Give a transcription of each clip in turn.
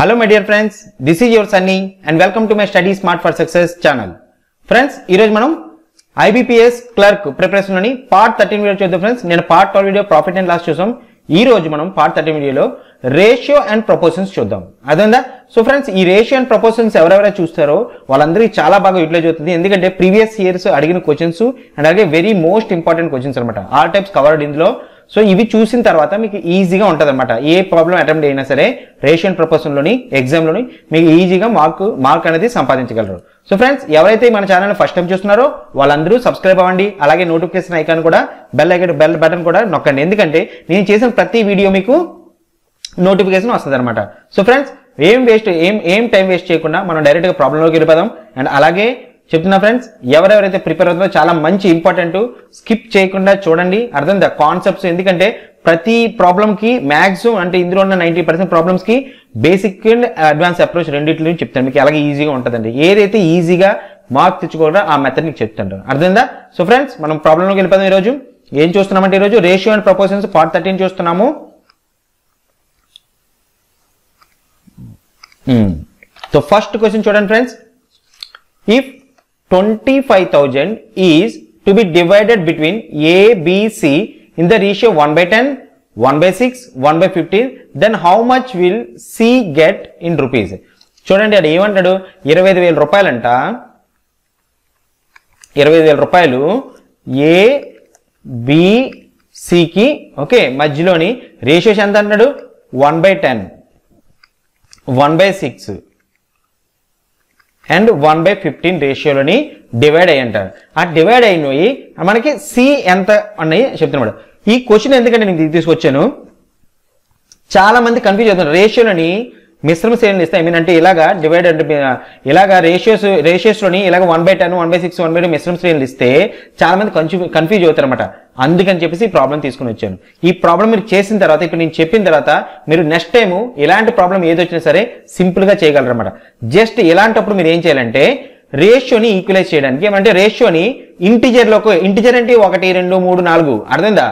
Hello my dear friends this is your Sunny and welcome to my study smart for success channel friends ఈరోజు మనం IBPS clerk ప్రిపరేషన్లోని part thirteen video చూద్దాం friends నేను part twelve video profit and loss చూసాం. ఈ రోజు మనం part thirteen వీడియోలో రేషియో అండ్ ప్రపోజన్స్ చూద్దాం. అదేందా సో ఫ్రెండ్స్ ఈ రేషియో అండ్ ప్రపోజన్స్ ఎవరెవరైతే చూస్తారో వాళ్ళందరికీ చాలా బాగా యూటిలైజ్ అవుతుంది. ఎందుకంటే ప్రీవియస్ ఇయర్స్ అడిగిన క్వశ్చన్స్ అండ్ అలాగే వెరీ మోస్ట్ ఇంపార్టెంట్ క్వశ్చన్స్ అనమాట ఆల్ టైప్స్ కవర్డ్ ఇందులో. సో ఇవి చూసిన తర్వాత మీకు ఈజీగా ఉంటుంది అనమాట ఏ ప్రాబ్లం అటెంప్ట్ అయినా సరే రేషన్ ప్రపోజల్లోని ఎగ్జామ్లోని మీకు ఈజీగా మార్క్ మార్క్ అనేది సంపాదించగలరు. సో ఫ్రెండ్స్ ఎవరైతే మన ఛానల్ ఫస్ట్ టైం చూస్తున్నారో వాళ్ళందరూ సబ్స్క్రైబ్ అవ్వండి. అలాగే నోటిఫికేషన్ ఐకాన్ కూడా బెల్ ఐకాన్ బెల్ బటన్ కూడా నొక్కండి. ఎందుకంటే నేను చేసిన ప్రతి వీడియో మీకు నోటిఫికేషన్ వస్తుంది అనమాట సో ఫ్రెండ్స్ ఏం వేస్ట్ ఏం ఏం టైం వేస్ట్ చేయకుండా మనం డైరెక్ట్గా ప్రాబ్లంలోకి వెళ్ళిపోదాం. అండ్ అలాగే చెప్తున్నా ఫ్రెండ్స్ ఎవరెవరైతే ప్రిపేర్ అవుతుందో చాలా మంచి ఇంపార్టెంట్ స్కిప్ చేయకుండా చూడండి. అర్థం ద కాన్సెప్ట్స్ ఎందుకంటే ప్రతి ప్రాబ్లంకి మ్యాక్సిమం అంటే ఇందులో ఉన్న నైన్టీ పర్సెంట్ ప్రాబ్లమ్స్కి బేసిక్ అండ్ అడ్వాన్స్ అప్రోచ్ రెండింటిని చెప్తాను. మీకు అలాగే ఈజీగా ఉంటుందండి. ఏదైతే ఈజీగా మార్క్ తెచ్చుకోవాలో ఆ మెథడ్ మీకు చెప్తాను. అర్థమైందా సో ఫ్రెండ్స్ మనం ప్రాబ్లంలోకి వెళ్ళిపోదాం ఈరోజు. ఏం చూస్తున్నామంటే ఈరోజు? Ratio and proportions part thirteen చూస్తున్నాము. సో ఫస్ట్ క్వశ్చన్ చూడండి friends. If 25000 is to be divided between A, B, C in the ratio 1 by 10, 1 by 6, 1 by 15, then how much will C get in rupees? చూడండి అది ఏమంటాడు ఇరవై ఐదు వేల రూపాయలంట ఇరవై ఐదు వేల రూపాయలు ఏ బిసికి ఓకే మధ్యలోని రేషియోస్ ఎంత అంటాడు one by ten one by six and one by fifteen రేషియోలోని divide అయ్యి అంటారు. ఆ డివైడ్ అయినవి మనకి సి ఎంత అన్నవి చెప్తున్నాడు. ఈ క్వశ్చన్ ఎందుకంటే నేను తీసుకొచ్చాను. చాలా మంది కన్ఫ్యూజ్ అవుతున్నారు. రేషియోలని మిశ్రమ శ్రేణులు ఇస్తే ఐ మీన్ అంటే ఇలాగా డివైడ్ అంటే ఇలాగా రేషియోస్ రేషియోస్లోని ఇలాగ one by ten one by six one by two మిశ్రమ శ్రేణులు ఇస్తే చాలా మంది కన్ఫ్యూ కన్ఫ్యూజ్ అవుతారు అనమాట అందుకని చెప్పేసి ఈ ప్రాబ్లం తీసుకుని వచ్చాను. ఈ ప్రాబ్లం మీరు చేసిన తర్వాత ఇప్పుడు నేను చెప్పిన తర్వాత మీరు నెక్స్ట్ టైం ఇలాంటి ప్రాబ్లం ఏదొచ్చినా సరే సింపుల్గా చేయగలరు అనమాట జస్ట్ ఇలాంటప్పుడు మీరు ఏం చేయాలంటే రేషియోని ఈక్వలైజ్ చేయడానికి ఏమంటే రేషియోని ఇంటిజర్లోకి ఇంటిజర్ అంటే ఒకటి రెండు మూడు నాలుగు. అర్థమైందా?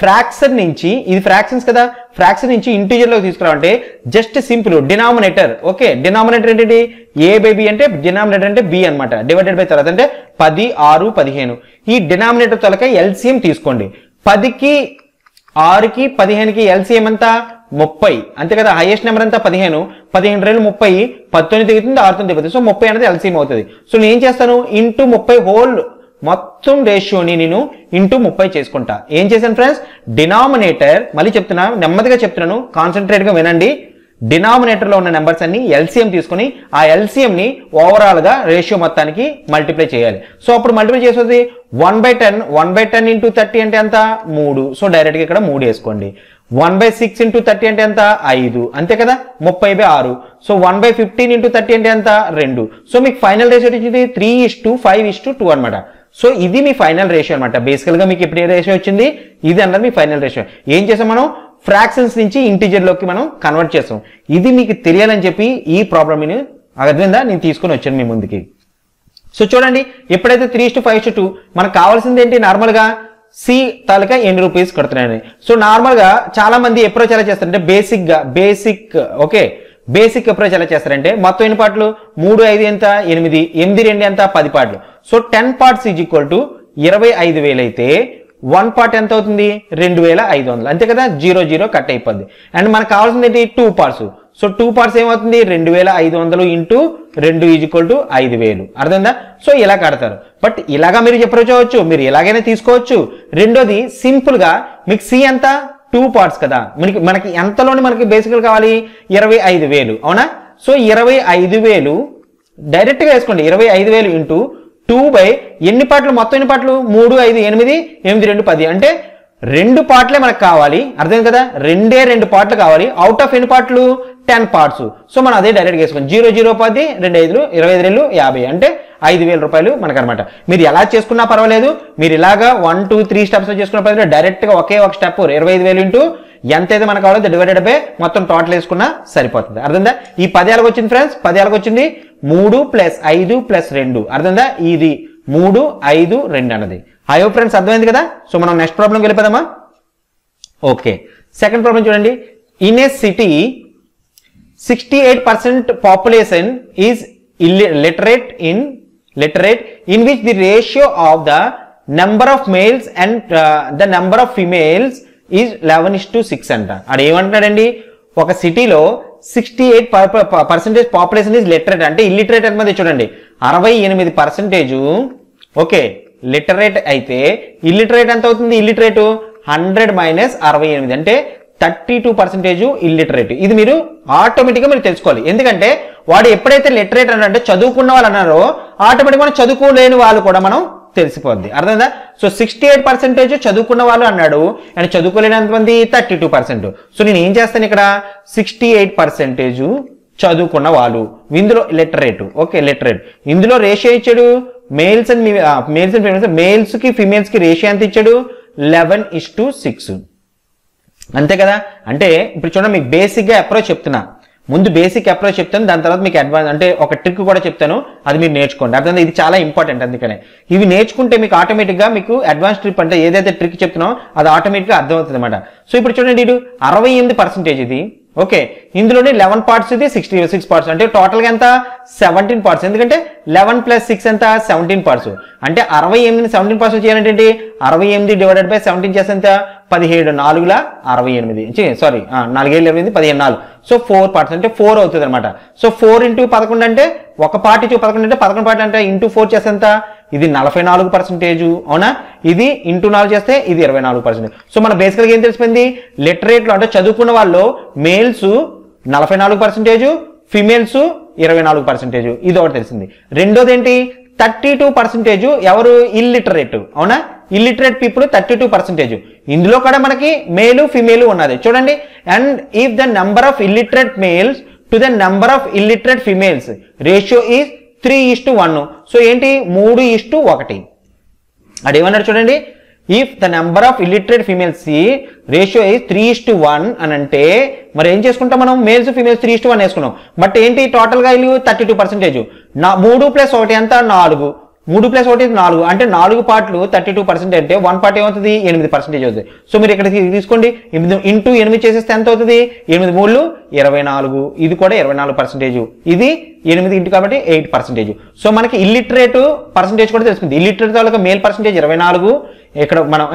ఫ్రాక్షన్ నుంచి ఇది ఫ్రాక్షన్స్ కదా ఫ్రాక్షన్ నుంచి ఇంటిజర్లోకి తీసుకురావంటే just simple denominator. Okay denominator ఏంటి ఏ బై బి అంటే డినామినేటర్ అంటే బి అన్నమాట. డివైడెడ్ బై తర్వాత అంటే పది ఆరు పదిహేను. ఈ డినామినేటర్ తొలక ఎల్సిఎం తీసుకోండి. పదికి ఆరుకి పదిహేనుకి ఎల్సిఎం ఎంత? ముప్పై. అంతే కదా హైయెస్ట్ నెంబర్ అంతా పదిహేను. పదిహేను రెండు ముప్పై పద్దెనిమిది దిగుతుంది ఆరు తొమ్మిది దిగుతుంది సో ముప్పై అనేది ఎల్సిఎం అవుతుంది. సో నేను ఏం చేస్తాను? ఇంటూ ముప్పై హోల్ మొత్తం రేషియోని నేను ఇంటూ ముప్పై చేసుకుంటా. ఏం చేశాను ఫ్రెండ్స్ డినామినేటర్ మళ్ళీ చెప్తున్నా నెమ్మదిగా చెప్తున్నాను కాన్సన్ట్రేట్గా వినండి. డినామినేటర్లో ఉన్న నెంబర్స్ అన్ని ఎల్సిఎం తీసుకుని ఆ ఎల్సిఎం ని ఓవరాల్గా రేషియో మొత్తానికి మల్టిప్లై చేయాలి. సో అప్పుడు మల్టిప్లై చేసేది? One by ten one by ten into thirty అంటే ఎంత? మూడు. సో డైరెక్ట్గా ఇక్కడ మూడు వేసుకోండి. One by six into thirty అంటే ఎంత? ఐదు. అంతే కదా? ముప్పై బై ఆరు. So one by fifteen into thirty అంటే ఎంత? రెండు. సో మీకు ఫైనల్ రేషియో వచ్చింది three is to five is to two అనమాట సో ఇది మీ ఫైనల్ రేషియో అనమాట బేసికల్గా మీకు ఇప్పుడు ఏ రేషియో వచ్చింది? ఇది అన్నది మీ ఫైనల్ రేషియో. ఏం చేసాం మనం? ఫ్రాక్షన్స్ నుంచి ఇంటిజర్లోకి మనం కన్వర్ట్ చేస్తాం ఇది మీకు తెలియాలని చెప్పి ఈ ప్రాబ్లం అర్థంగా నేను తీసుకొని వచ్చాను మీ ముందుకి. సో చూడండి ఎప్పుడైతే three to five to two మనకు కావాల్సింది ఏంటి? నార్మల్గా సి తాలూకా ఎన్ని రూపీస్ కొడుతున్నాయని. సో నార్మల్గా చాలా మంది అప్రోచ్ ఎలా చేస్తారంటే బేసిక్గా బేసిక్ ఓకే బేసిక్ అప్రోచ్ ఎలా చేస్తారంటే మొత్తం ఎన్ని పాటలు? మూడు ఐదు ఎంత? ఎనిమిది ఎనిమిది రెండు ఎంత? పది పాటలు. So ten parts is equal to ఇరవై ఐదు వేలు అయితే వన్ పార్ట్ ఎంత అవుతుంది? రెండు వేల ఐదు వందలు. అంతే కదా? జీరో జీరో కట్ అయిపోద్ది. అండ్ మనకు కావాల్సింది ఏంటి? Two parts. So two parts ఏమవుతుంది? రెండు వేల ఐదు వందలు ఇంటూ రెండు ఈజ్వల్ టు ఐదు వేలు. అర్థమైందా? సో ఇలా కడతారు. బట్ ఇలాగా మీరు చెప్పవచ్చు మీరు ఎలాగైనా తీసుకోవచ్చు. రెండోది సింపుల్గా మీకు సి ఎంత? టూ పార్ట్స్ కదా. మనకి మనకి ఎంతలోని మనకి బేసికల్ కావాలి? ఇరవై ఐదు వేలు. అవునా? సో ఇరవై ఐదు వేలు డైరెక్ట్గా వేసుకోండి. ఇరవై ఐదు వేలు ఇంటూ టూ బై ఎన్ని పాటలు మొత్తం ఎన్ని పాటలు మూడు ఐదు ఎనిమిది ఎనిమిది రెండు పది. అంటే రెండు పాటలే మనకు కావాలి. అర్థం కదా? రెండే రెండు పాటలు కావాలి. అవుట్ ఆఫ్ ఎన్ని పాటలు టెన్ పార్ట్స్ సో మనం అదే డైరెక్ట్గా వేసుకోండి జీరో జీరో పది రెండు ఐదులు ఇరవై ఐదు రెండు యాభై అంటే ఐదు వేల రూపాయలు మనకు అనమాట మీరు ఎలా చేసుకున్నా పర్వాలేదు. మీరు ఇలాగా వన్ టూ త్రీ స్టెప్స్ చేసుకున్న పర్వాలేదు. డైరెక్ట్గా ఒకే ఒక స్టెప్ ఇరవై ఐదు వేలు ఇంటూ ఎంత అయితే మనకు కావాలో డివైడెడ్ బై మొత్తం టోటల్ వేసుకున్నా సరిపోతుంది. అర్థందా ఈ పది పదేళ్ళకి వచ్చింది ఫ్రెండ్స్ పది పదేళ్ళకి వచ్చింది? మూడు ప్లస్ ఐదు ప్లస్ రెండు. అర్థందా ఇది మూడు ఐదు రెండు అన్నది. అయ్యో ఫ్రెండ్స్ అర్థమైంది కదా? సో మనం నెక్స్ట్ ప్రాబ్లంకి వెళ్ళిపోదామా? ఓకే సెకండ్ ప్రాబ్లం చూడండి. In a city sixty eight percent population is literate in literate in which the ratio of the number of males and the number of females is eleven is to six అంట. ఆడ ఏమంటాడండి ఒక సిటీలో sixty eight percentage population is literate అంటే illiterate అనేది చూడండి? అరవై ఎనిమిది పర్సెంటేజ్ ఓకే లిటరేట్ అయితే ఇల్లిటరేట్ ఎంత అవుతుంది? ఇల్లిటరేట్ హండ్రెడ్ మైనస్ అరవై ఎనిమిది. అంటే థర్టీ టూ పర్సెంటేజ్ ఇల్లిటరేట్ ఇది మీరు ఆటోమేటిక్గా మీరు తెలుసుకోవాలి. ఎందుకంటే వాడు ఎప్పుడైతే లిటరేట్ అని అంటే చదువుకున్న వాళ్ళు అన్నారో ఆటోమేటిక్ మనం చదువుకోలేని వాళ్ళు కూడా మనం తెలిసిపోద్ది. అర్థమైందా? సో సిక్స్టీ ఎయిట్ పర్సెంటేజ్ చదువుకున్న వాళ్ళు అన్నాడు అండ్ చదువుకోలేనంత మంది థర్టీ టూ పర్సెంట్ సో నేను ఏం చేస్తాను ఇక్కడ? సిక్స్టీ ఎయిట్ పర్సెంటేజ్ చదువుకున్న వాళ్ళు. ఇందులో లిటరేట్ ఓకే లిటరేట్ ఇందులో రేషియో ఇచ్చాడు males and males and females మేల్స్కి ఫిమేల్స్కి రేషియో ఎంత ఇచ్చాడు? లెవెన్ ఇస్ టు సిక్స్ అంతే కదా? అంటే ఇప్పుడు చూడండి మీకు బేసిక్గా అప్రోచ్ చెప్తున్నా. ముందు బేసిక్ అప్రోచ్ చెప్తాను దాని తర్వాత మీకు అడ్వాన్స్ అంటే ఒక ట్రిక్ కూడా చెప్తాను అది మీరు నేర్చుకోండి. అర్థం ఇది చాలా ఇంపార్టెంట్ అందుకనే. ఇవి నేర్చుకుంటే మీకు ఆటోమేటిక్గా మీకు అడ్వాన్స్ ట్రిప్ అంటే ఏదైతే ట్రిక్ చెప్తున్నామో అది ఆటోమేటిక్గా అర్థమవుతుంది అనమాట సో ఇప్పుడు చూడండి ఇటు అరవై ఎనిమిది పర్సెంటేజ్ ఇది. ఓకే ఇందులోనే లెవెన్ పార్ట్స్ ఇది సిక్స్టీ సిక్స్ పార్ట్స్ అంటే టోటల్గా ఎంత? సెవెంటీన్ పార్ట్స్ ఎందుకంటే లెవెన్ ప్లస్ సిక్స్ ఎంత? సెవెంటీన్ పార్ట్స్ అంటే అరవై ఎనిమిది సెవెంటీన్ పార్ట్స్ చేయాలంటే అరవై ఎనిమిది డివైడెడ్ బై సెవెంటీన్ చేస్తే ఎంత? పదిహేడు నాలుగుల అరవై ఎనిమిది. సారీ నాలుగేళ్ళు ఇరవై ఎనిమిది పదిహేను నాలుగు. సో ఫోర్ పార్ట్స్ అంటే ఫోర్ అవుతుంది అనమాట సో ఫోర్ ఇంటూ పదకొండు అంటే ఒక పార్ట్ ఇచ్చి పదకొండు అంటే పదకొండు పార్ట్ అంటే ఇంటూ ఫోర్ చేస్తే ఎంత? ఇది నలభై నాలుగు పర్సెంటేజ్ అవునా? ఇది ఇంటూ నాలుగు చేస్తే ఇది ఇరవై నాలుగు పర్సెంటేజ్ సో మన బేసికల్గా ఏం తెలిసిపోయింది? లిటరేట్లో అంటే చదువుకున్న వాళ్ళు మేల్స్ నలభై నాలుగు పర్సెంటేజ్ ఫిమేల్స్ ఇరవై నాలుగు పర్సెంటేజ్ ఇది ఒకటి తెలిసింది. రెండోది ఏంటి? థర్టీ టూ పర్సెంటేజ్ ఎవరు? ఇల్లిటరేట్ అవునా? Illiterate people thirty two percentage ఇందులో కూడా మనకి మేలు ఫిమేలు ఉన్నది. చూడండి. And if the number of illiterate males to the number of illiterate females ratio is three is to one so ఏంటి? మూడు is to ఒకటి. అదేమన్నాడు చూడండి? If the number of illiterate females ratio is three is to one అని అంటే మరి ఏం చేసుకుంటాం మనం? Males females three is to one వేసుకున్నాం. బట్ ఏంటి? టోటల్గా ఇల్లు థర్టీ టూ పర్సెంటేజ్ నా మూడు ప్లస్ ఒకటి ఎంత? నాలుగు. మూడు ప్లస్ ఒకటి నాలుగు. అంటే నాలుగు పార్ట్లు థర్టీ టూ పర్సెంట్ అంటే వన్ పార్ట్ ఏమవుతుంది? ఎనిమిది పర్సెంటేజ్ అవుతుంది. సో మీరు ఇక్కడ తీసుకోండి. ఎనిమిది ఇంటూ ఎనిమిది చేసేస్తే ఎంత అవుతుంది? ఎనిమిది మూడు ఇరవై నాలుగు. ఇది కూడా ఇరవై నాలుగు పర్సెంటేజ్. ఇది ఎనిమిది ఇంటి కాబట్టి ఎయిట్ పర్సెంటేజ్. సో మనకి ఇల్లిటరేట్ పర్సెంటేజ్ కూడా తెలుస్తుంది. ఇల్లిటరేట్ వాళ్ళకి మేల్ పర్సెంటేజ్ ఇరవై నాలుగు. ఇక్కడ మనం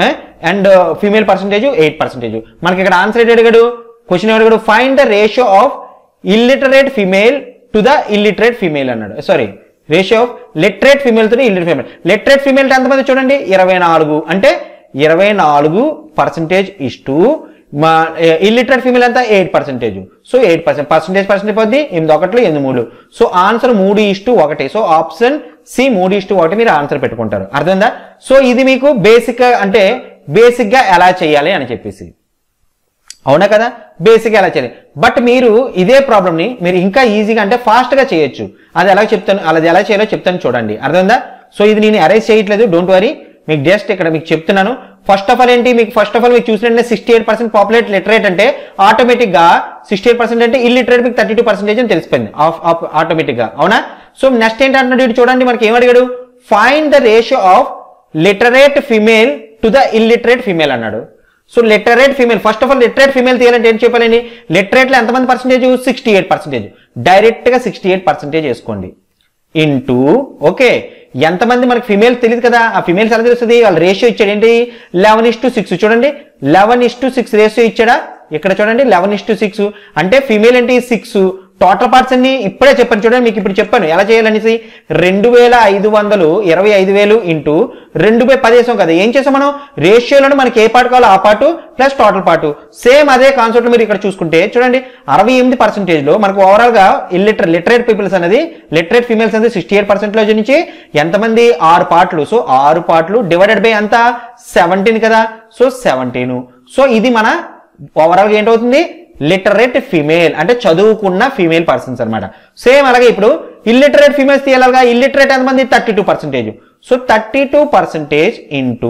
and uh, female percentage eight percentage. మనకి ఇక్కడ ఆన్సర్ ఏంటి అడిగాడు? క్వశ్చన్ అడిగాడు? Find the ratio of illiterate female to the illiterate female అన్నాడు. సారీ రేషియో ఆఫ్ లిటరేట్ ఫీమేల్తో ఇల్లిటరేట్ ఫీమేల్ లిటరేట్ ఫిమేల్ ఎంతమంది చూడండి? ఇరవై నాలుగు. అంటే ఇరవై నాలుగు పర్సెంటేజ్ ఇస్టు మా ఇల్లిటరేట్ ఫీమేల్ అంతా eight percentage so eight percent percentage percentage పోద్ది. ఎనిమిది ఒకటిలో ఎనిమిది మూడు. సో ఆన్సర్ మూడు ఇస్టు ఒకటి. సో ఆప్షన్ సి మూడు ఇస్టు ఒకటి మీరు ఆన్సర్ పెట్టుకుంటారు. అర్థమైందా? సో ఇది మీకు బేసిక్గా అంటే బేసిక్గా ఎలా చేయాలి అని చెప్పేసి. అవునా కదా? బేసిక్ ఎలా చేయాలి? బట్ మీరు ఇదే ప్రాబ్లమ్ని మీరు ఇంకా ఈజీగా అంటే ఫాస్ట్గా చేయొచ్చు. అది ఎలా చెప్తాను అది ఎలా చేయాలో చెప్తాను చూడండి. అర్థమైందా? సో ఇది నేను అరేంజ్ చేయట్లేదు డోంట్ వరీ మీకు జస్ట్ ఇక్కడ మీకు చెప్తున్నాను. ఫస్ట్ ఆఫ్ ఆల్ ఏంటి? మీకు ఫస్ట్ ఆఫ్ ఆల్ మీకు చూసినట్టే sixty eight percent populate literate అంటే ఆటోమేటిక్గా సిక్స్టీ ఎయిట్ పర్సెంట్ అంటే ఇల్లిటరేట్ మీకు థర్టీ టూ పర్సెంటేజ్ అని తెలిసిపోయింది. ఆఫ్ అవునా? సో నెక్స్ట్ ఏంటంటున్నాడు ఇటు చూడండి మనకి ఏం అడిగాడు? Find the ratio of literate female to the illiterate female అన్నాడు. So literate female first of all literate female తీయాలంటే ఏం చెప్పాలని లిటరేట్లో ఎంతమంది పర్సంటేజ్ సిక్స్టీ ఎయిట్ పర్సెంటేజ్ డైరెక్ట్గా సిక్స్టీ ఎయిట్ పర్సెంటేజ్ వేసుకోండి. ఇంటూ ఓకే ఎంతమంది మనకి ఫీమేల్ తెలియదు కదా? ఆ ఫిమేల్స్ ఎలా తెలుస్తుంది? వాళ్ళ రేషియో ఇచ్చాడు ఏంటి? లెవెన్ ఇస్ టు సిక్స్ చూడండి. Eleven is to six ratio ఇచ్చాడా? ఇక్కడ చూడండి. లెవెన్ ఇస్ టు సిక్స్ అంటే ఫిమేల్ ఏంటి సిక్స్ టోటల్ పార్ట్స్ అన్ని ఇప్పుడే చెప్పాను. చూడండి మీకు ఇప్పుడు చెప్పాను. ఎలా చేయాలనేసి? రెండు వేల ఐదు వందలు ఇరవై ఐదు వేలు ఇంటూ రెండు బై పది వేసాం కదా. ఏం చేసాం మనం? రేషియోలను మనకి ఏ పార్ట్ కావాలో ఆ part plus total part same అదే కాన్సెప్ట్ మీరు ఇక్కడ చూసుకుంటే చూడండి అరవై ఎనిమిది పర్సెంటేజ్లో మనకు ఓవరాల్గా ఇల్లిటర్ లిటరేట్ పీపుల్స్ అనేది లిటరేట్ ఫీమేల్స్ అనేది సిక్స్టీ ఎయిట్ పర్సెంటేజ్ నుంచి ఎంతమంది? ఆరు పార్ట్లు. సో ఆరు పార్ట్లు డివైడెడ్ బై అంత సెవెంటీన్ కదా. సో సెవెంటీన్ సో ఇది మన ఓవరాల్గా ఏంటవుతుంది? లిటరేట్ ఫీమేల్ అంటే చదువుకున్న ఫీమేల్ పర్సన్స్ అనమాట సేమ్ అలాగే ఇప్పుడు ఇల్లిటరేట్ ఫీమేల్స్ తీయాలిగా ఇల్లిటరేట్ ఎంతమంది? Thirty two percentage so thirty two percentage into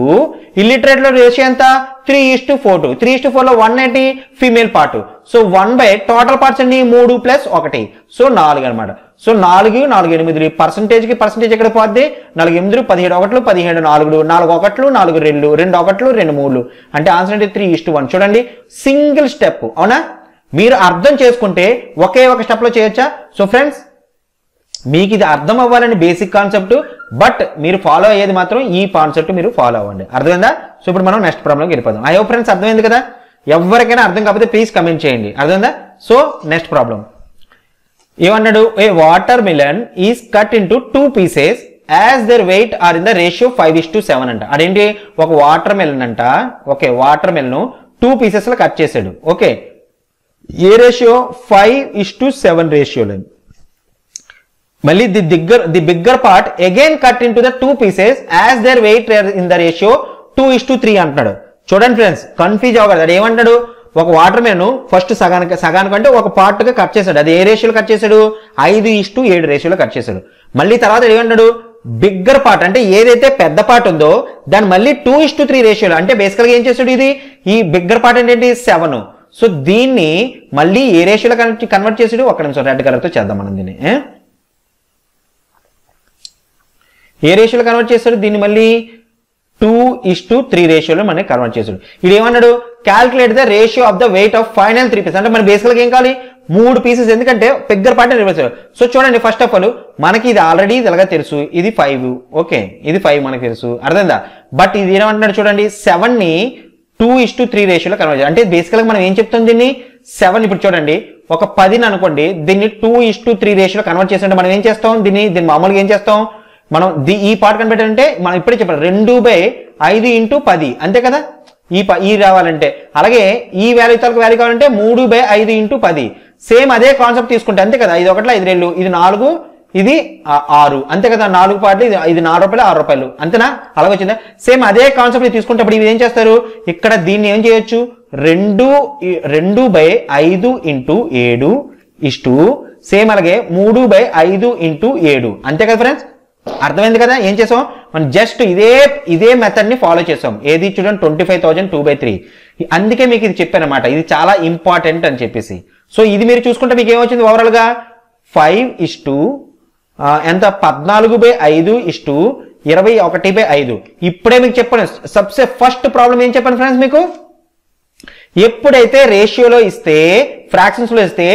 ఇల్లిటరేట్లో ratio ఎంత? Three is to four two three is to ఫోర్లో వన్ ఏంటి female part so one by total percent అన్ని మూడు ప్లస్ ఒకటి. సో నాలుగు అనమాట సో నాలుగు నాలుగు ఎనిమిది పర్సెంటేజ్కి పర్సెంటేజ్ ఎక్కడ పోద్ది? నాలుగు ఎనిమిది పదిహేడు ఒకట్లు పదిహేడు నాలుగు నాలుగు ఒకట్లు నాలుగు రెండు రెండు ఒకట్లు రెండు మూడు. అంటే ఆన్సర్ అంటే త్రీ ఇస్ వన్ చూడండి సింగిల్ స్టెప్ అవునా? మీరు అర్థం చేసుకుంటే ఒకే ఒక స్టెప్లో చేయొచ్చా? సో ఫ్రెండ్స్ మీకు ఇది అర్థం అవ్వాలని బేసిక్ కాన్సెప్ట్ బట్ మీరు ఫాలో అయ్యేది మాత్రం ఈ కాన్సెప్ట్ మీరు ఫాలో అవ్వండి. అర్థమైందా? సో ఇప్పుడు మనం నెక్స్ట్ ప్రాబ్లంకి వెళ్ళిపోదాం. ఐ హోప్ ఫ్రెండ్స్ అర్థమైంది కదా? ఎవరికైనా అర్థం కాకపోతే ప్లీజ్ కమెంట్ చేయండి. అర్థమైందా? సో నెక్స్ట్ ప్రాబ్లం ఏమన్నాడు? A water melon is cut in two pieces as their weight are in the ratio five is to seven అంట. అదేంటి? ఒక వాటర్ మెలన్ అంట ఓకే వాటర్ మిలన్ టూ పీసెస్లో కట్ చేశాడు. Okay a ratio five is to seven రేషియోలో మళ్ళీ the bigger the bigger part again cut into the two pieces as their weight in the ratio two is to three అంటున్నాడు. చూడండి friends confuse అవ్వగలదు అది ఏమంటాడు ఒక water man first సగానికి సగానికి అంటే ఒక పార్ట్గా కట్ చేశాడు. అది ఏ రేషియోలో కట్ చేశాడు? ఐదు ఇస్ టు ఏడు రేషియోలో కట్ చేశాడు. మళ్ళీ తర్వాత ఏమంటాడు బిగ్గర్ పార్ట్ అంటే ఏదైతే పెద్ద పార్ట్ ఉందో దాన్ని మళ్ళీ టూ ఇస్ టు త్రీ రేషియోలో అంటే బేసికల్గా ఏం చేశాడు ఇది? ఈ బిగ్గర్ పార్ట్ అంటే ఏంటి సెవెన్ సో దీన్ని మళ్ళీ ఏ రేషియోలో కన్వర్ట్ కన్వర్ట్ చేసాడు ఒక నిమిషం రెడ్ కలర్తో చేద్దాం మనం దీన్ని ఏ? రేషియోలో కన్వర్ట్ చేస్తాడు దీన్ని మళ్ళీ టూ ఇస్ టు త్రీ రేషియోలో మనకి కన్వర్ట్ చేసాడు ఇది ఏమన్నాడు? Calculate the ratio of the weight of final three pieces అంటే మన బేసికల్గా ఏం కావాలి? మూడు పీసెస్ ఎందుకంటే పెగ్గర పార్ట్ రివర్స్ సో చూడండి ఫస్ట్ ఆఫ్ ఆల్ మనకి ఇది ఆల్రెడీ ఇలాగా తెలుసు. ఇది ఫైవ్ ఓకే ఇది ఫైవ్ మనకి తెలుసు. అర్థమైందా? బట్ ఇది ఏమంటున్నాడు చూడండి? సెవెన్ని టూ ఇస్ టు త్రీ రేషియోలో కన్వర్ట్ అంటే బేసికల్గా మనం ఏం చెప్తాం దీన్ని? సెవెన్ ఇప్పుడు చూడండి. ఒక పదిని అనుకోండి దీన్ని టూ ఇస్ టు త్రీ రేషియోలో కన్వర్ట్ చేస్తుంటే మనం ఏం చేస్తాం? దీన్ని దీన్ని మామూలుగా ఏం చేస్తాం? మనం ది ఈ పార్ట్ కనిపెట్టాలంటే మనం ఇప్పుడే చెప్పాలి రెండు బై ఐదు ఇంటూ పది. అంతే కదా? ఈ ప ఈ రావాలంటే. అలాగే ఈ వాల్యూ తాలకు వాల్యూ కావాలంటే మూడు బై ఐదు ఇంటూ పది. సేమ్ అదే కాన్సెప్ట్ తీసుకుంటే అంతే కదా? ఇది ఒకటిలో ఐదు రెండు ఇది నాలుగు ఇది ఆరు. అంతే కదా నాలుగు పాటలు ఇది ఇది నాలుగు రూపాయలు ఆరు రూపాయలు. అంతేనా? అలాగే వచ్చిందా సేమ్ అదే కాన్సెప్ట్ తీసుకుంటే ఇప్పుడు ఇవి ఏం చేస్తారు? ఇక్కడ దీన్ని ఏం చేయొచ్చు? రెండు రెండు బై ఐదు ఇంటూ ఏడు ఇష్టు సేమ్ అలాగే మూడు బై ఐదు ఇంటూ ఏడు. అంతే కదా ఫ్రెండ్స్ అర్థమైంది కదా? ఏం చేసాం? మనం జస్ట్ ఇదే ఇదే మెథడ్ని ఫాలో చేసాం. ఏది చూడండి? Twenty five thousand two by three అందుకే మీకు ఇది చెప్పాను అనమాట ఇది చాలా ఇంపార్టెంట్ అని చెప్పేసి. సో ఇది మీరు చూసుకుంటే మీకు ఏమొచ్చింది ఓవరాల్గా? ఫైవ్ ఇస్ టు ఎంత? పద్నాలుగు బై ఐదు ఇష్టు ఇరవై ఒకటి బై ఐదు. ఇప్పుడే మీకు చెప్పాను. సబ్సే ఫస్ట్ ప్రాబ్లం ఏం చెప్పాను ఫ్రెండ్స్ మీకు? ఎప్పుడైతే రేషియోలో ఇస్తే ఫ్రాక్షన్స్లో ఇస్తే